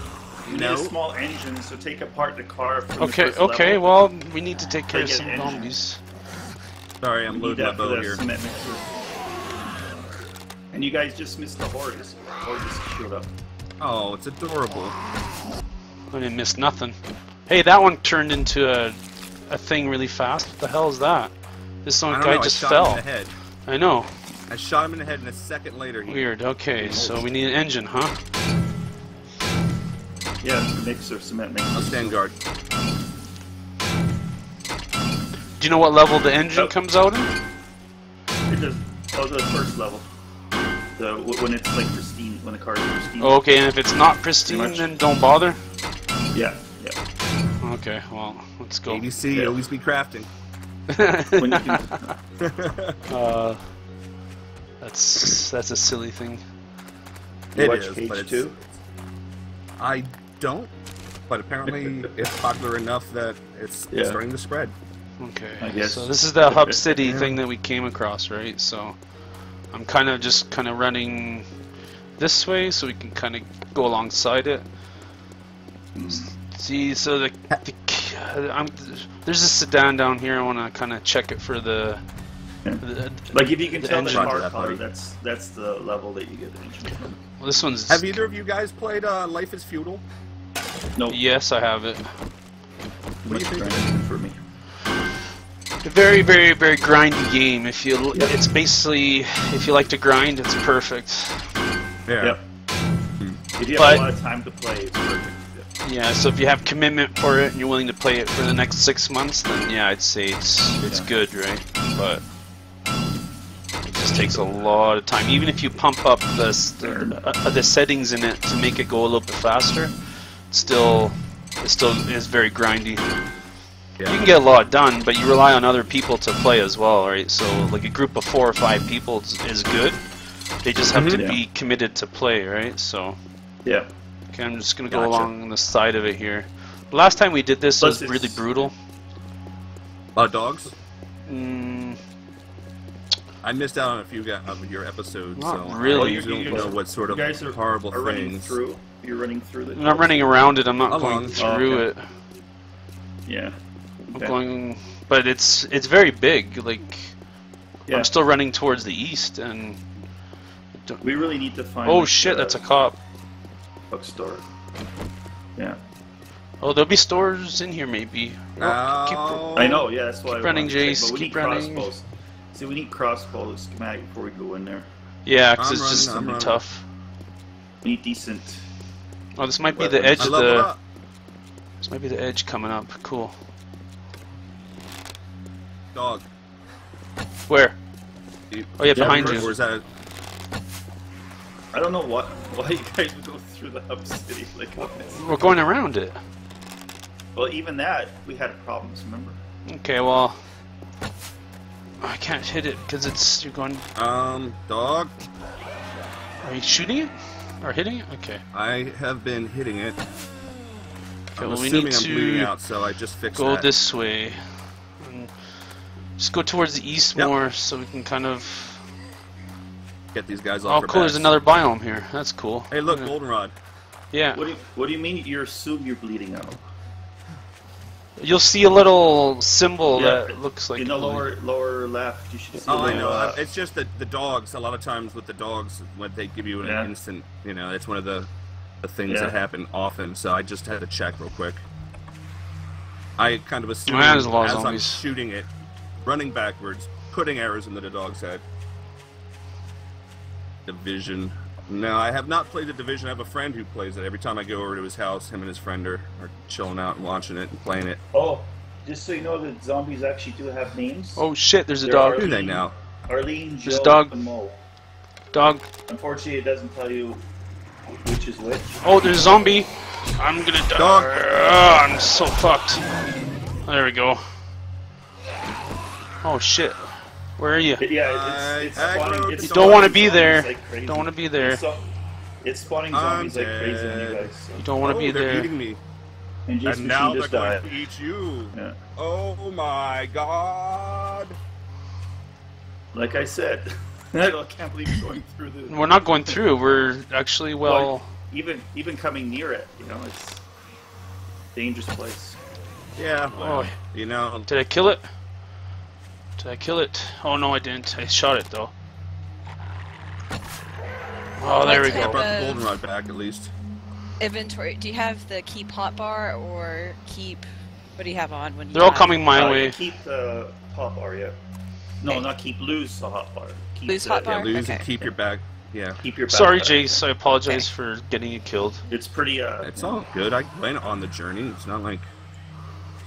Speaker 2: You need a small engine, so take apart the car from
Speaker 1: Okay,
Speaker 2: the first
Speaker 1: okay,
Speaker 2: level.
Speaker 1: well, we need to take care of some
Speaker 2: engine.
Speaker 1: zombies.
Speaker 3: Sorry, I'm
Speaker 2: We
Speaker 3: loading my
Speaker 2: that for
Speaker 3: bow
Speaker 2: the
Speaker 3: here.
Speaker 2: And you guys just missed the hordes. Horde just showed up.
Speaker 3: Oh, it's adorable.
Speaker 1: I didn't miss nothing. Hey, that one turned into a, a thing really fast. What the hell is that? This
Speaker 3: I
Speaker 1: one
Speaker 3: don't
Speaker 1: guy
Speaker 3: know,
Speaker 1: just
Speaker 3: I shot him
Speaker 1: fell.
Speaker 3: in the head.
Speaker 1: I know.
Speaker 3: I shot him in the head, and a second later, he
Speaker 1: Weird. Okay, so we need an engine, huh?
Speaker 2: Yeah, it's the mixer, cement mixer.
Speaker 3: I'll stand guard.
Speaker 1: Do you know what level the engine
Speaker 2: Oh.
Speaker 1: comes out in?
Speaker 2: It does. Oh, the first level. The when it's like pristine, when the car is pristine.
Speaker 1: Okay, and if it's not pristine, then don't bother.
Speaker 2: Yeah, yeah.
Speaker 1: Okay, well, let's go.
Speaker 3: ABC,
Speaker 2: Yeah.
Speaker 3: always be crafting. <laughs>
Speaker 2: When you can, <laughs>
Speaker 1: uh, that's that's a silly thing.
Speaker 2: you
Speaker 3: It
Speaker 2: watch
Speaker 3: is,
Speaker 2: Cage
Speaker 3: but it's-
Speaker 2: too.
Speaker 3: I don't, but apparently <laughs> it's popular enough that it's,
Speaker 2: Yeah.
Speaker 3: it's starting to spread.
Speaker 1: Okay.
Speaker 2: I guess.
Speaker 1: So this is the Hub <laughs> City
Speaker 3: Yeah.
Speaker 1: thing that we came across, right? So I'm kind of just kind of running this way so we can kind of go alongside it. See, so the, the I'm, there's a sedan down here. I want to kind of check it for the.
Speaker 2: Yeah.
Speaker 1: the
Speaker 2: Like if you can
Speaker 1: the
Speaker 2: tell the
Speaker 1: engine.
Speaker 3: Roger
Speaker 2: car
Speaker 3: that,
Speaker 2: color, that's that's the level that you get the engine
Speaker 1: well, this one's.
Speaker 3: Have either of you guys played uh, Life is Feudal?
Speaker 2: No,
Speaker 1: Yes, I have it.
Speaker 2: much
Speaker 3: do you think?
Speaker 2: grinding for me.
Speaker 1: A very, very, very grindy game. If you, it's basically if you like to grind, it's perfect.
Speaker 2: Yep. If you have
Speaker 1: But-
Speaker 2: a lot of time to play, it's perfect. Yeah.
Speaker 1: Yeah, so if you have commitment for it and you're willing to play it for the next six months, then yeah, I'd say it's it's
Speaker 2: Yeah.
Speaker 1: good, right? But it just takes a lot of time. Even if you pump up the the, uh, the settings in it to make it go a little bit faster, it's still it still is very grindy.
Speaker 3: Yeah.
Speaker 1: You can get a lot done, but you rely on other people to play as well, right? So like a group of four or five people is, good. They just have
Speaker 3: Mhm.
Speaker 1: to
Speaker 2: Yeah.
Speaker 1: be committed to play, right? So.
Speaker 2: Yeah.
Speaker 1: Okay, I'm just gonna go
Speaker 3: Gotcha.
Speaker 1: along the side of it here. Last time we did this
Speaker 2: Plus
Speaker 1: was really brutal.
Speaker 3: A lot of dogs?
Speaker 1: Mm,
Speaker 3: I missed out on a few of your episodes,
Speaker 1: Not
Speaker 3: so
Speaker 1: really.
Speaker 3: I don't
Speaker 2: You- you-
Speaker 3: know what sort
Speaker 2: You
Speaker 3: of
Speaker 2: guys are,
Speaker 3: horrible
Speaker 2: are running
Speaker 3: things.
Speaker 2: through. You're running through the.
Speaker 1: I'm not running around it. I'm not
Speaker 3: Along.
Speaker 1: going
Speaker 2: Oh,
Speaker 1: through
Speaker 2: okay.
Speaker 1: it.
Speaker 2: Yeah.
Speaker 1: I'm
Speaker 2: Okay.
Speaker 1: going, but it's it's very big. Like
Speaker 2: Yeah.
Speaker 1: I'm still running towards the east, and
Speaker 2: We really need to find.
Speaker 1: oh
Speaker 2: like,
Speaker 1: shit,
Speaker 2: the
Speaker 1: that's a cop.
Speaker 2: bookstore. Yeah.
Speaker 1: Oh, there'll be stores in here maybe. Oh, keep-
Speaker 3: Oh,
Speaker 2: I know. Yeah, that's why.
Speaker 1: Keep
Speaker 2: I
Speaker 1: running,
Speaker 2: wanted check,
Speaker 1: Jace,
Speaker 2: but we
Speaker 1: keep
Speaker 2: need
Speaker 1: running.
Speaker 2: Crossbows. See, we need crossbow schematic before we go in there.
Speaker 1: yeah, because
Speaker 3: I'm
Speaker 1: it's just
Speaker 3: running, I'm running.
Speaker 1: tough.
Speaker 2: We need decent.
Speaker 1: Oh, this might be the edge
Speaker 3: I
Speaker 1: of
Speaker 3: leveled
Speaker 1: the.
Speaker 3: up.
Speaker 1: This might be the edge coming up. Cool.
Speaker 3: Dog.
Speaker 1: Where?
Speaker 3: You-
Speaker 1: Oh yeah, behind
Speaker 3: or,
Speaker 1: you.
Speaker 3: Or is that?
Speaker 2: I don't know what why you guys go through the hub city like this.
Speaker 1: We're going around it.
Speaker 2: Well, even that we had problems. Remember?
Speaker 1: Okay, well, I can't hit it because it's you're going.
Speaker 3: Um, dog.
Speaker 1: Are you shooting it or hitting it? Okay.
Speaker 3: I have been hitting it.
Speaker 1: Okay,
Speaker 3: I'm
Speaker 1: well, we
Speaker 3: assuming
Speaker 1: need
Speaker 3: I'm bleeding
Speaker 1: to
Speaker 3: out, so I just fixed
Speaker 1: go
Speaker 3: that.
Speaker 1: this way. And just go towards the east
Speaker 3: Yep.
Speaker 1: more so we can kind of.
Speaker 3: Get these guys off. Oh,
Speaker 1: cool, there's another biome here. That's cool.
Speaker 3: Hey, look,
Speaker 1: Yeah.
Speaker 3: goldenrod.
Speaker 1: Yeah.
Speaker 2: What do you, what do you mean you assume you're bleeding out?
Speaker 1: You'll see a little symbol
Speaker 2: Yeah,
Speaker 1: that looks like.
Speaker 2: In the lower lower left, you should see.
Speaker 3: Oh, I know.
Speaker 2: little, uh,
Speaker 3: It's just that the dogs. A lot of times with the dogs, when they give you an
Speaker 2: Yeah.
Speaker 3: instant, you know, it's one of the the things
Speaker 2: Yeah.
Speaker 3: that happen often. So I just had to check real quick. I kind of assumed
Speaker 1: Yeah, there's a lot of
Speaker 3: as I'm shooting it, running backwards, putting arrows into the dog's head. Division. No, I have not played the Division. I have a friend who plays it. Every time I go over to his house, him and his friend are, are chilling out and watching it and playing it.
Speaker 2: Oh, just so you know, the zombies actually do have names.
Speaker 1: Oh shit, there's a
Speaker 2: There
Speaker 1: dog.
Speaker 2: are-
Speaker 3: Do they now?
Speaker 2: Arlene,
Speaker 1: This
Speaker 2: Joe,
Speaker 1: dog-
Speaker 2: and Mo.
Speaker 1: Dog.
Speaker 2: Unfortunately, it doesn't tell you which is which.
Speaker 1: Oh, there's a zombie. I'm gonna die.
Speaker 3: Dog.
Speaker 1: Ah, I'm so fucked. There we go. Oh shit. Where are you?
Speaker 2: It- yeah, it's, it's
Speaker 3: I- I
Speaker 2: spawning.
Speaker 3: wrote
Speaker 2: It's
Speaker 3: the
Speaker 1: You don't want to be there.
Speaker 2: like.
Speaker 1: Don't want to be there.
Speaker 2: So, it's spawning
Speaker 3: I'm
Speaker 2: zombies like crazy on you guys. So.
Speaker 1: You don't want to
Speaker 3: oh,
Speaker 1: be
Speaker 3: they're
Speaker 1: there.
Speaker 3: eating me.
Speaker 2: And Jason
Speaker 3: And now
Speaker 2: Machine
Speaker 3: they're
Speaker 2: just
Speaker 3: going to eat you.
Speaker 2: Yeah.
Speaker 3: Oh my god.
Speaker 2: Like I said, <laughs> I can't believe you're going through the.
Speaker 1: We're not going through. We're actually well.
Speaker 2: even even coming near it, you know, it's dangerous place.
Speaker 3: Yeah, well,
Speaker 1: Oh.
Speaker 3: you know,
Speaker 1: Did I kill it? Did I kill it? Oh no, I didn't. I shot it though. Oh, there we
Speaker 4: What
Speaker 3: I
Speaker 1: go.
Speaker 3: brought the goldenrod back at least.
Speaker 4: Inventory. Do you have the keep hot bar or keep? What do you have on when you?
Speaker 1: They're all
Speaker 4: have-
Speaker 1: coming my
Speaker 2: Uh,
Speaker 1: way.
Speaker 2: Keep the hot bar, yeah. No,
Speaker 4: Okay.
Speaker 2: not keep lose the hot bar. Keep
Speaker 4: Lose
Speaker 2: the-
Speaker 4: hot
Speaker 3: Yeah,
Speaker 4: bar?
Speaker 3: lose and keep your back. Yeah,
Speaker 2: Keep your.
Speaker 1: Sorry,
Speaker 2: backpack.
Speaker 1: Jace. I apologize for getting you killed.
Speaker 2: It's pretty. Uh,
Speaker 3: it's all good. I went on the journey. It's not like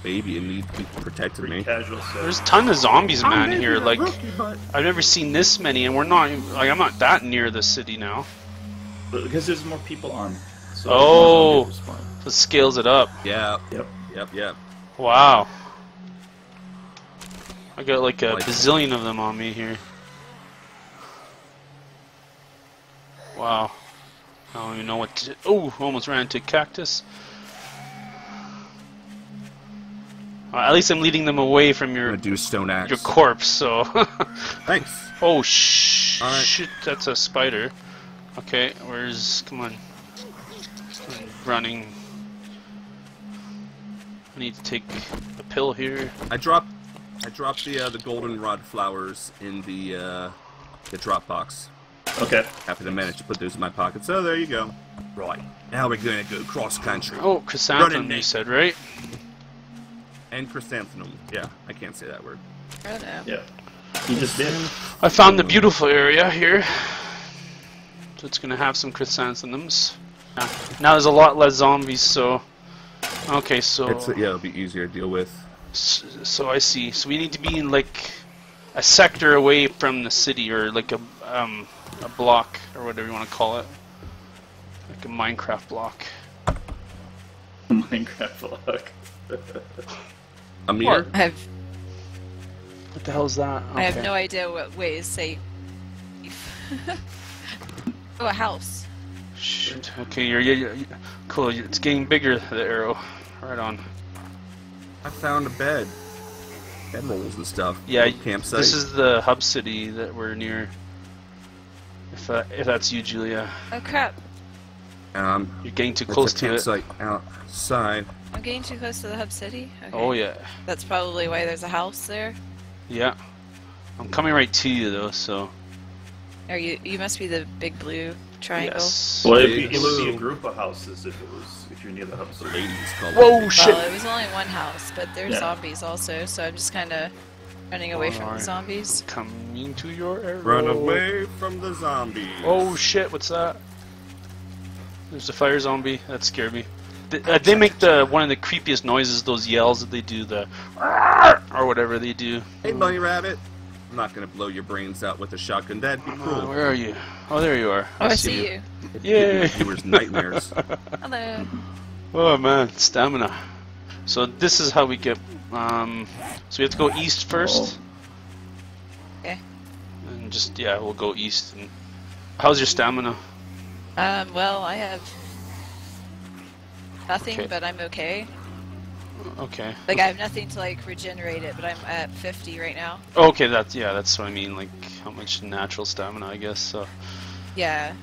Speaker 3: baby and need protected
Speaker 2: pretty
Speaker 3: me.
Speaker 2: casual.
Speaker 1: There's a ton of zombies, man, here. Like,
Speaker 3: rookie, but-
Speaker 1: I've never seen this many, and we're not. Like, I'm not that near the city now.
Speaker 2: Because there's more people on. So
Speaker 1: Oh.
Speaker 2: more zombies will spawn.
Speaker 1: So scales it up.
Speaker 3: Yeah,
Speaker 2: Yep.
Speaker 3: yep, yep.
Speaker 1: Wow. I got like a
Speaker 3: Like-
Speaker 1: bazillion of them on me here. Wow. I don't even know what to. Oh, almost ran into a cactus. Uh, at least I'm leading them away from
Speaker 3: I'm
Speaker 1: your
Speaker 3: do stone axe.
Speaker 1: your corpse. So. <laughs>
Speaker 3: Thanks.
Speaker 1: oh sh!
Speaker 3: Alright.
Speaker 1: Shit, that's a spider. Okay, where's? Come on. I'm running. I need to take a pill here.
Speaker 3: I dropped, I dropped the uh, the goldenrod flowers in the uh, the drop box.
Speaker 2: Okay.
Speaker 3: Happy to manage to put those in my pocket. So there you go. Right. Now we're gonna go cross country.
Speaker 1: Oh, chrysanthemum,
Speaker 3: Running
Speaker 1: you
Speaker 3: naked.
Speaker 1: said, right?
Speaker 3: And chrysanthemum. Yeah, I can't say that word.
Speaker 4: I don't.
Speaker 2: Yeah. You just did.
Speaker 1: I found the beautiful area here. So it's gonna have some chrysanthemums. Yeah. Now there's a lot less zombies, so. Okay, so.
Speaker 3: It's yeah, it'll be easier to deal with.
Speaker 1: S- So I see. So we need to be in like a sector away from the city, or like a um a block, or whatever you want to call it, like a Minecraft block. <laughs>
Speaker 2: Minecraft <laughs> vlog.
Speaker 3: Amir,
Speaker 4: I have
Speaker 1: What the hell is that?
Speaker 4: I have no idea what way is safe. <laughs> oh, a house.
Speaker 1: Shit. Okay, you're, you're, you're cool. It's getting bigger. The arrow. Right on.
Speaker 3: I found a bed, bed rolls and stuff.
Speaker 1: Yeah,
Speaker 3: campsite.
Speaker 1: This is the hub city that we're near. If uh, if that's you, Julia,
Speaker 4: Oh crap!
Speaker 3: um,
Speaker 1: you're getting too
Speaker 3: it's
Speaker 1: close
Speaker 3: a
Speaker 1: to it.
Speaker 3: campsite outside.
Speaker 4: I'm getting too close to the hub city. Oh, okay.
Speaker 1: Oh yeah,
Speaker 4: That's probably why there's a house there.
Speaker 1: yeah. I'm coming right to you though, so.
Speaker 4: Or you you must be the big blue triangle.
Speaker 1: Yes.
Speaker 2: Well, it'd be,
Speaker 3: Big
Speaker 2: it would be a group of houses if it was if you're near the hub.
Speaker 3: The ladies called.
Speaker 1: Whoa,
Speaker 3: it.
Speaker 1: shit.
Speaker 4: Well, it was only one house, but there's
Speaker 2: Yeah.
Speaker 4: zombies also, so I'm just kind of running away from
Speaker 1: Alright.
Speaker 4: the zombies.
Speaker 1: Coming to your arrow.
Speaker 3: Run away from the zombies.
Speaker 1: Oh shit! What's that? There's a fire zombie. That scared me. They, uh, they make the one of the creepiest noises. Those yells that they do, the or whatever they do.
Speaker 3: Hey, bunny rabbit. I'm not gonna blow your brains out with a shotgun. That'd be
Speaker 1: Uh,
Speaker 3: cruel.
Speaker 1: where are you? Oh, there you are.
Speaker 4: Oh, I see you.
Speaker 3: It'd
Speaker 1: Yay.
Speaker 3: viewers nightmares. <laughs>
Speaker 4: Hello.
Speaker 1: Oh man, stamina. So this is how we get. Um, so we have to go east first.
Speaker 4: Okay.
Speaker 1: And just yeah, we'll go east. And how's your stamina?
Speaker 4: Um. Well, I have Nothing,
Speaker 1: Okay.
Speaker 4: but I'm okay.
Speaker 1: Okay.
Speaker 4: Like I have nothing to like regenerate it, but I'm at 50 right now.
Speaker 1: Okay, that's yeah, that's what I mean. Like how much natural stamina, I guess. So.
Speaker 4: Yeah,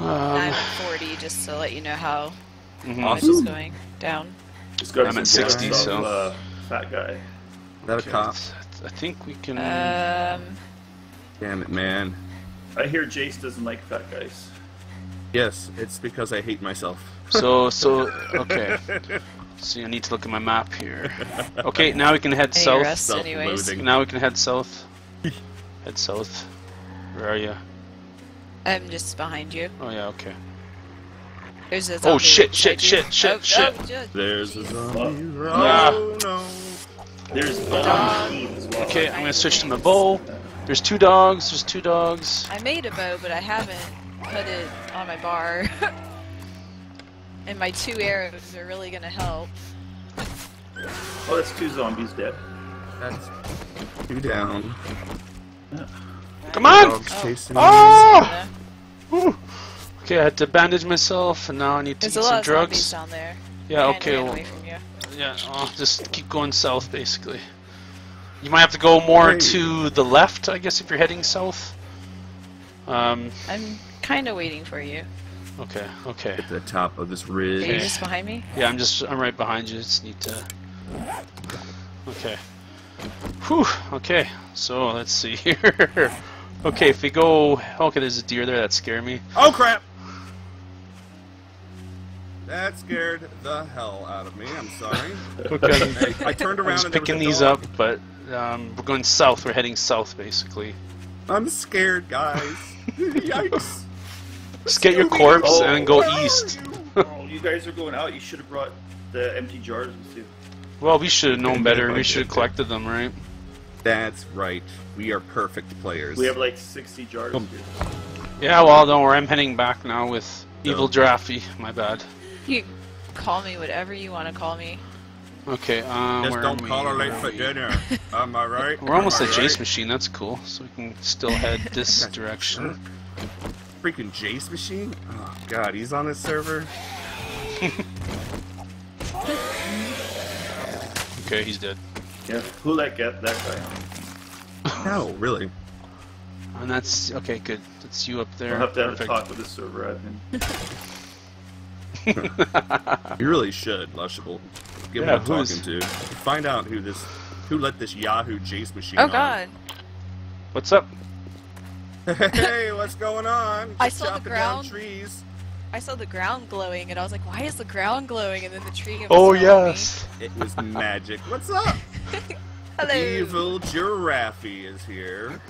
Speaker 4: I'm
Speaker 1: Um,
Speaker 4: at 40, just to let you know how
Speaker 1: mhm.
Speaker 4: much is going down.
Speaker 2: It's got
Speaker 1: I'm at 60,
Speaker 2: gas
Speaker 1: so-
Speaker 2: of, uh, fat guy.
Speaker 3: Is that a
Speaker 1: Okay,
Speaker 3: cop?
Speaker 1: I think we can.
Speaker 4: Um,
Speaker 3: Damn it, man.
Speaker 2: I hear Jace doesn't like fat guys.
Speaker 3: Yes, it's because I hate myself.
Speaker 1: So so okay. <laughs> So I need to look at my map here. <laughs> Okay, now we can head
Speaker 4: any
Speaker 1: south.
Speaker 4: rest anyways.
Speaker 1: Now we can head south. <laughs> head south. Where are you?
Speaker 4: I'm just behind you.
Speaker 1: Oh yeah, okay.
Speaker 4: There's a
Speaker 1: Oh,
Speaker 4: zombie
Speaker 1: shit, shit, shit,
Speaker 4: oh,
Speaker 1: shit,
Speaker 4: oh, ju-
Speaker 3: There's a
Speaker 4: jeez.
Speaker 3: zombie.
Speaker 1: Ah.
Speaker 3: Oh no.
Speaker 2: There's
Speaker 4: Dog.
Speaker 2: Dog well.
Speaker 1: Okay, I'm gonna switch to my bow. There's two dogs. There's two dogs.
Speaker 4: I made a bow, but I haven't put it on my bar. <laughs> and my two arrows are really gonna help.
Speaker 2: Oh, that's two zombies dead.
Speaker 3: That's two down.
Speaker 1: Come on!
Speaker 3: Dogs
Speaker 4: Oh.
Speaker 1: Oh! Okay, I had to bandage myself, and now I need to
Speaker 4: there's a
Speaker 1: get
Speaker 4: lot
Speaker 1: some
Speaker 4: of zombies
Speaker 1: drugs.
Speaker 4: down there.
Speaker 1: Yeah,
Speaker 4: Trying
Speaker 1: okay.
Speaker 4: run
Speaker 1: Well,
Speaker 4: away from you.
Speaker 1: yeah, I'll just keep going south, basically. You might have to go more
Speaker 3: Hey.
Speaker 1: to the left, I guess, if you're heading south. Um.
Speaker 4: I'm kind of waiting for you.
Speaker 1: Okay. Okay.
Speaker 3: At the top of this
Speaker 4: Are
Speaker 3: ridge.
Speaker 4: you
Speaker 1: Okay.
Speaker 4: just behind me?
Speaker 1: Yeah, I'm just I'm right behind you. Just need to. Okay. Whew. Okay. So let's see <laughs> here. okay, if we go. Okay, there's a deer there that scared me.
Speaker 3: Oh crap! That scared the hell out of me. I'm sorry. <laughs>
Speaker 1: Okay.
Speaker 3: I, I turned
Speaker 1: I'm
Speaker 3: around
Speaker 1: just
Speaker 3: and was
Speaker 1: picking these
Speaker 3: dog.
Speaker 1: up, but um, we're going south. We're heading south, basically.
Speaker 3: I'm scared, guys. <laughs> Yikes!
Speaker 1: Just get your corpse
Speaker 2: Oh,
Speaker 1: and go east. <laughs>
Speaker 3: you?
Speaker 2: Oh, you guys are going out. You should have brought the empty jars with you.
Speaker 1: Well, we should have known better. We should have collected them, right?
Speaker 3: That's right. We are perfect players.
Speaker 2: We have like 60 jars
Speaker 3: Um,
Speaker 2: here.
Speaker 1: Yeah. Well, don't worry. I'm heading back now with
Speaker 3: No.
Speaker 1: Evil Giraffey. My bad.
Speaker 4: You call me whatever you want to call me.
Speaker 1: Okay. Um,
Speaker 3: Just don't call
Speaker 1: we?
Speaker 3: her late
Speaker 1: Where are
Speaker 3: for dinner. <laughs> Am I right?
Speaker 1: We're almost at
Speaker 3: I
Speaker 1: Jace? Machine. That's cool. So we can still head <laughs> this
Speaker 3: That's
Speaker 1: direction.
Speaker 3: Freaking Jace machine? Oh god, he's on this server.
Speaker 1: Okay, he's dead.
Speaker 2: Yeah. Who let get that guy on?
Speaker 3: No, really.
Speaker 1: And that's okay. Good. That's you up there.
Speaker 2: I'll have to have a talk with the server admin. <laughs>
Speaker 3: You really should, Lushable. Give
Speaker 1: Yeah,
Speaker 3: him a talking to. Find out who this, who let this Yahoo Jace machine
Speaker 4: Oh
Speaker 3: on.
Speaker 4: god.
Speaker 1: What's up?
Speaker 3: Hey, what's going on?
Speaker 4: I
Speaker 3: Just
Speaker 4: saw the ground.
Speaker 3: Down trees.
Speaker 4: I saw the ground glowing and I was like, why is the ground glowing? And then the tree was
Speaker 1: Oh
Speaker 4: around
Speaker 1: yes.
Speaker 3: It was magic. What's up? <laughs>
Speaker 4: Hello.
Speaker 3: Evil Giraffe is here.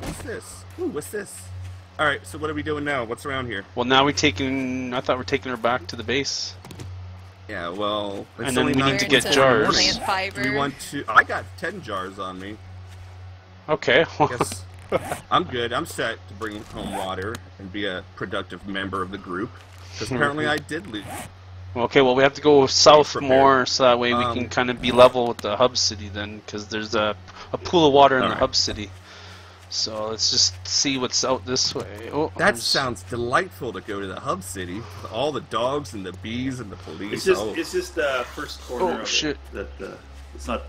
Speaker 3: What's this? Ooh, what's this? All right, so what are we doing now? What's around here?
Speaker 1: Well, now we're taking. I thought we're taking her back to the base.
Speaker 3: Yeah, well, it's
Speaker 1: And then
Speaker 3: only
Speaker 1: we need to get jars.
Speaker 4: Plant fiber.
Speaker 3: Do we want to? I got ten jars on me.
Speaker 1: Okay. <laughs>
Speaker 3: Guess <laughs> I'm good. I'm set to bring home water and be a productive member of the group. Because apparently I did lose.
Speaker 1: okay. Well, we have to go south more, so that way we
Speaker 3: Um,
Speaker 1: can kind of be level with the hub city then, because there's a a pool of water in the
Speaker 3: Alright.
Speaker 1: hub city. So let's just see what's out this way. Oh,
Speaker 3: That
Speaker 1: there's-
Speaker 3: sounds delightful to go to the hub city. With all the dogs and the bees and the police.
Speaker 2: It's just
Speaker 3: oh,
Speaker 2: it's just the first corner
Speaker 1: Oh,
Speaker 2: of
Speaker 1: shit.
Speaker 2: it that uh, it's not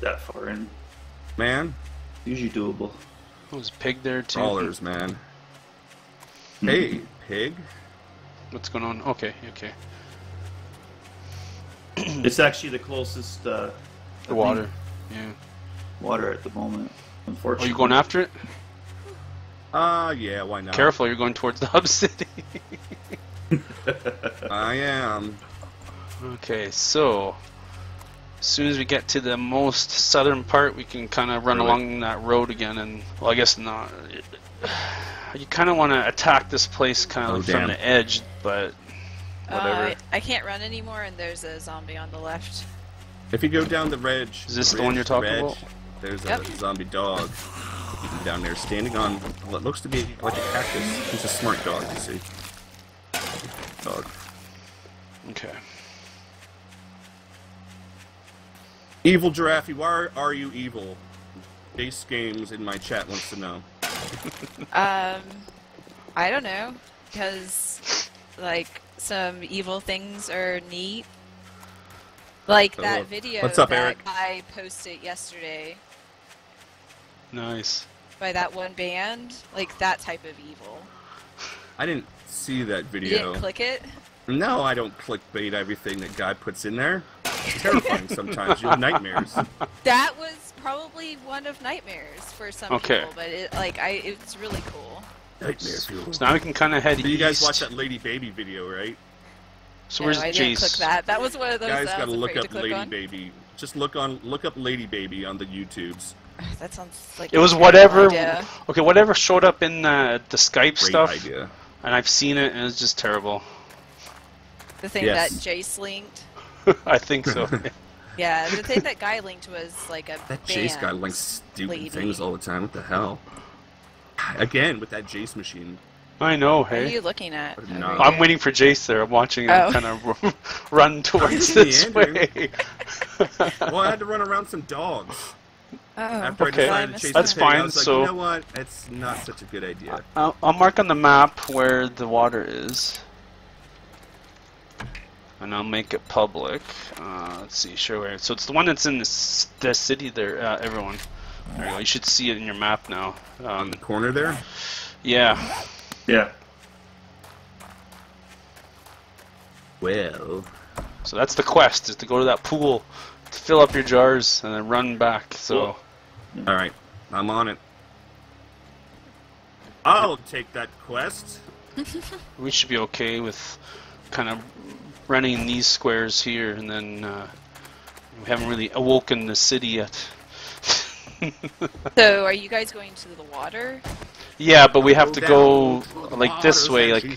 Speaker 2: that far in.
Speaker 3: man,
Speaker 2: Usually doable.
Speaker 1: There's a pig there too.
Speaker 3: crawlers, man. Hey, pig.
Speaker 1: What's going on? Okay. Okay. <clears throat>
Speaker 2: It's actually the closest uh,
Speaker 1: The water. Yeah.
Speaker 2: water at the moment.
Speaker 1: Are
Speaker 2: Unfortunately.
Speaker 1: you going after it?
Speaker 3: Uh, yeah, why not?
Speaker 1: Careful, you're going towards the hub <laughs> city.
Speaker 3: I am.
Speaker 1: okay, so as soon as we get to the most southern part, we can kind of run
Speaker 3: Really?
Speaker 1: along that road again. And well, I guess not. You kind of want to attack this place kind of
Speaker 3: Oh,
Speaker 1: from the edge, but whatever.
Speaker 4: Uh, I can't run anymore and there's a zombie on the left.
Speaker 3: If you go down the ridge,
Speaker 1: Is this the
Speaker 3: ridge,
Speaker 1: one you're talking
Speaker 3: ridge,
Speaker 1: about?
Speaker 3: There's
Speaker 4: Yep.
Speaker 3: a zombie dog down there, standing on what looks to be like a cactus. He's a smart dog, you see. Dog.
Speaker 1: okay.
Speaker 3: Evil Giraffe, why are you evil? Jace Games in my chat wants to know.
Speaker 4: Um, I don't know, because like some evil things are neat. Like
Speaker 3: Oh,
Speaker 4: that video
Speaker 3: what's up,
Speaker 4: that
Speaker 3: Eric?
Speaker 4: I posted yesterday
Speaker 1: Nice.
Speaker 4: by that one band. Like that type of evil.
Speaker 3: I didn't see that
Speaker 4: You
Speaker 3: video.
Speaker 4: didn't click it?
Speaker 3: No, I don't clickbait everything that God puts in there. It's terrifying <laughs> sometimes. You have nightmares.
Speaker 4: That was probably one of nightmares for some
Speaker 1: Okay.
Speaker 4: people, but it like I it's really cool.
Speaker 3: Nightmares.
Speaker 1: So now we can kind of head
Speaker 3: So you guys
Speaker 1: east.
Speaker 3: watch that Lady Baby video, right?
Speaker 1: So
Speaker 4: No,
Speaker 1: where's
Speaker 4: I didn't
Speaker 1: Jace?
Speaker 4: click that. That was one of those
Speaker 3: guys
Speaker 4: that
Speaker 3: gotta look up
Speaker 4: to
Speaker 3: Lady
Speaker 4: on.
Speaker 3: Baby. Just look on, look up Lady Baby on the YouTubes. <sighs>
Speaker 4: That sounds like
Speaker 1: It
Speaker 4: a
Speaker 1: was whatever.
Speaker 4: idea.
Speaker 1: Okay, whatever showed up in the the Skype
Speaker 3: Great
Speaker 1: stuff,
Speaker 3: idea.
Speaker 1: and I've seen it, and it's just terrible.
Speaker 4: The thing
Speaker 3: Yes.
Speaker 4: that Jace linked. <laughs>
Speaker 1: I think so. <laughs>
Speaker 4: Yeah, the thing that guy linked was like a
Speaker 3: That
Speaker 4: band.
Speaker 3: Jace guy links stupid
Speaker 4: lady.
Speaker 3: things all the time. What the hell? Again with that Jace machine.
Speaker 1: I know. Hey.
Speaker 4: What are you looking at?
Speaker 3: Or
Speaker 4: over
Speaker 3: not.
Speaker 4: here?
Speaker 1: I'm waiting for Jace there. I'm watching him
Speaker 4: Oh.
Speaker 1: kind of <laughs> run towards
Speaker 3: see
Speaker 1: this way.
Speaker 3: Well, I had to run around some dogs.
Speaker 4: Oh,
Speaker 3: After
Speaker 1: Okay.
Speaker 3: I decided to chase
Speaker 1: That's
Speaker 3: the pig, I
Speaker 1: fine,
Speaker 3: like,
Speaker 1: so-
Speaker 3: you know what? It's not such a good idea.
Speaker 1: I'll, I'll mark on the map where the water is. And I'll make it public. Uh, let's see, sure where. So it's the one that's in the, s- the city there, uh, everyone. There you go. You should see it in your map now.
Speaker 3: On
Speaker 1: Um,
Speaker 3: the corner there.
Speaker 1: yeah.
Speaker 2: Yeah.
Speaker 3: Well,
Speaker 1: So that's the quest, is to go to that pool, to fill up your jars, and then run back. So,
Speaker 2: Cool.
Speaker 3: all right, I'm on it. I'll take that quest. <laughs>
Speaker 1: we should be okay with kind of running these squares here, and then uh, we haven't really awoken the city yet.
Speaker 4: So, <laughs> are you guys going to the water?
Speaker 1: Yeah, but we have to
Speaker 3: Go
Speaker 1: go
Speaker 3: to the
Speaker 1: like this way, like
Speaker 3: she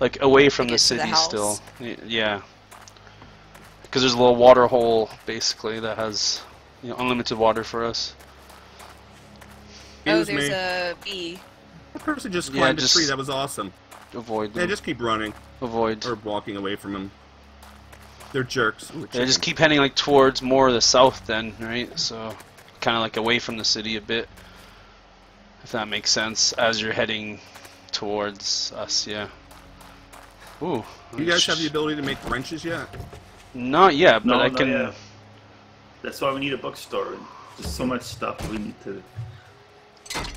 Speaker 1: like away from the
Speaker 4: get to the
Speaker 1: city still. Yeah, because there's a little water hole basically that has you know, unlimited water for us.
Speaker 4: oh, there's
Speaker 3: me.
Speaker 4: a bee.
Speaker 3: That person just
Speaker 1: Yeah,
Speaker 3: climbed
Speaker 1: just-
Speaker 3: a tree. That was awesome.
Speaker 1: Avoid
Speaker 3: Yeah, just keep running
Speaker 1: Avoid.
Speaker 3: or walking away from him. They're jerks. Ooh,
Speaker 1: Yeah, just keep heading like towards more of the south then, right? So kind of like away from the city a bit, if that makes sense, as you're heading towards us. Yeah. Ooh.
Speaker 3: You guys have the ability to make wrenches yet?
Speaker 1: Not yet, but
Speaker 2: No,
Speaker 1: I can.
Speaker 2: yet. That's why we need a bookstore. There's so much stuff we need to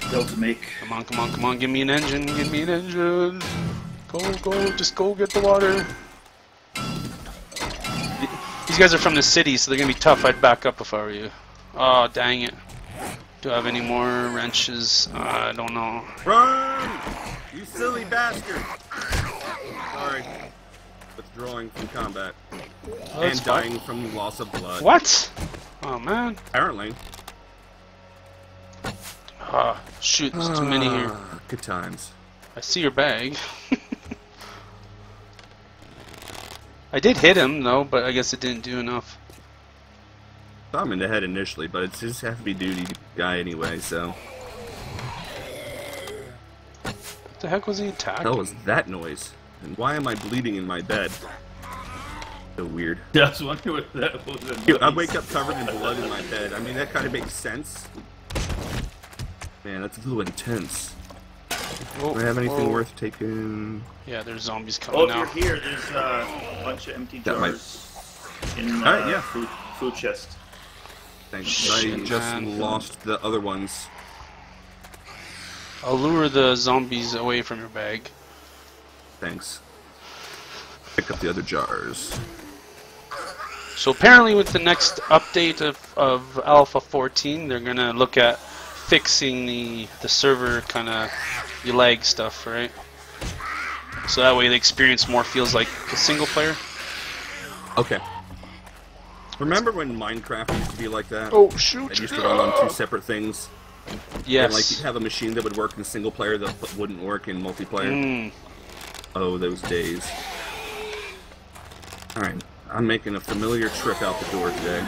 Speaker 2: be able to make.
Speaker 1: Come on, come on, come on! Give me an engine! Give me an engine! Go, go! Just go get the water. Guys are from the city, so they're gonna be tough. I'd back up if I were you. Oh, dang it! Do I have any more wrenches? Uh, I don't know.
Speaker 3: Run! You silly bastard! Sorry. Withdrawing from combat.
Speaker 1: Oh,
Speaker 3: and dying from loss of blood.
Speaker 1: What? Oh man.
Speaker 3: Apparently.
Speaker 1: Ah, shoot, there's too many here.
Speaker 3: Ah, Good times.
Speaker 1: I see your bag. <laughs> I did hit him though, but I guess it didn't do enough.
Speaker 3: Saw him in the head initially, but it's just a heavy duty guy anyway, so.
Speaker 1: What the heck was he
Speaker 3: What
Speaker 1: attacking?
Speaker 3: the hell was that noise? And why am I bleeding in my bed? So weird. <laughs>
Speaker 2: Yeah, I was wondering what that was.
Speaker 3: Dude, I wake up covered in blood in my bed. I mean, that kind of makes sense. Man, that's a little intense.
Speaker 1: Whoa,
Speaker 3: Do I have anything
Speaker 1: whoa.
Speaker 3: worth taking?
Speaker 1: Yeah, there's zombies
Speaker 2: Oh,
Speaker 1: coming
Speaker 2: if
Speaker 1: now.
Speaker 2: you're here, there's uh, a bunch of empty
Speaker 3: That might-
Speaker 2: jars in uh,
Speaker 3: Alright, yeah.
Speaker 2: food, food chest.
Speaker 3: Thanks.
Speaker 1: Shit,
Speaker 3: I just
Speaker 1: man.
Speaker 3: lost the other ones.
Speaker 1: I'll lure the zombies away from your bag.
Speaker 3: Thanks. Pick up the other jars.
Speaker 1: So apparently, with the next update of, of Alpha 14, they're gonna look at fixing the the server kind of you lag stuff, right? So that way the experience more feels like a single player.
Speaker 3: Okay. Remember when Minecraft used to be like that?
Speaker 1: Oh shoot!
Speaker 3: It used to run on two separate things.
Speaker 1: Yes.
Speaker 3: And like you'd have a machine that would work in single player that wouldn't work in multiplayer.
Speaker 1: Mm.
Speaker 3: Oh, those days. Alright. I'm making a familiar trip out the door today.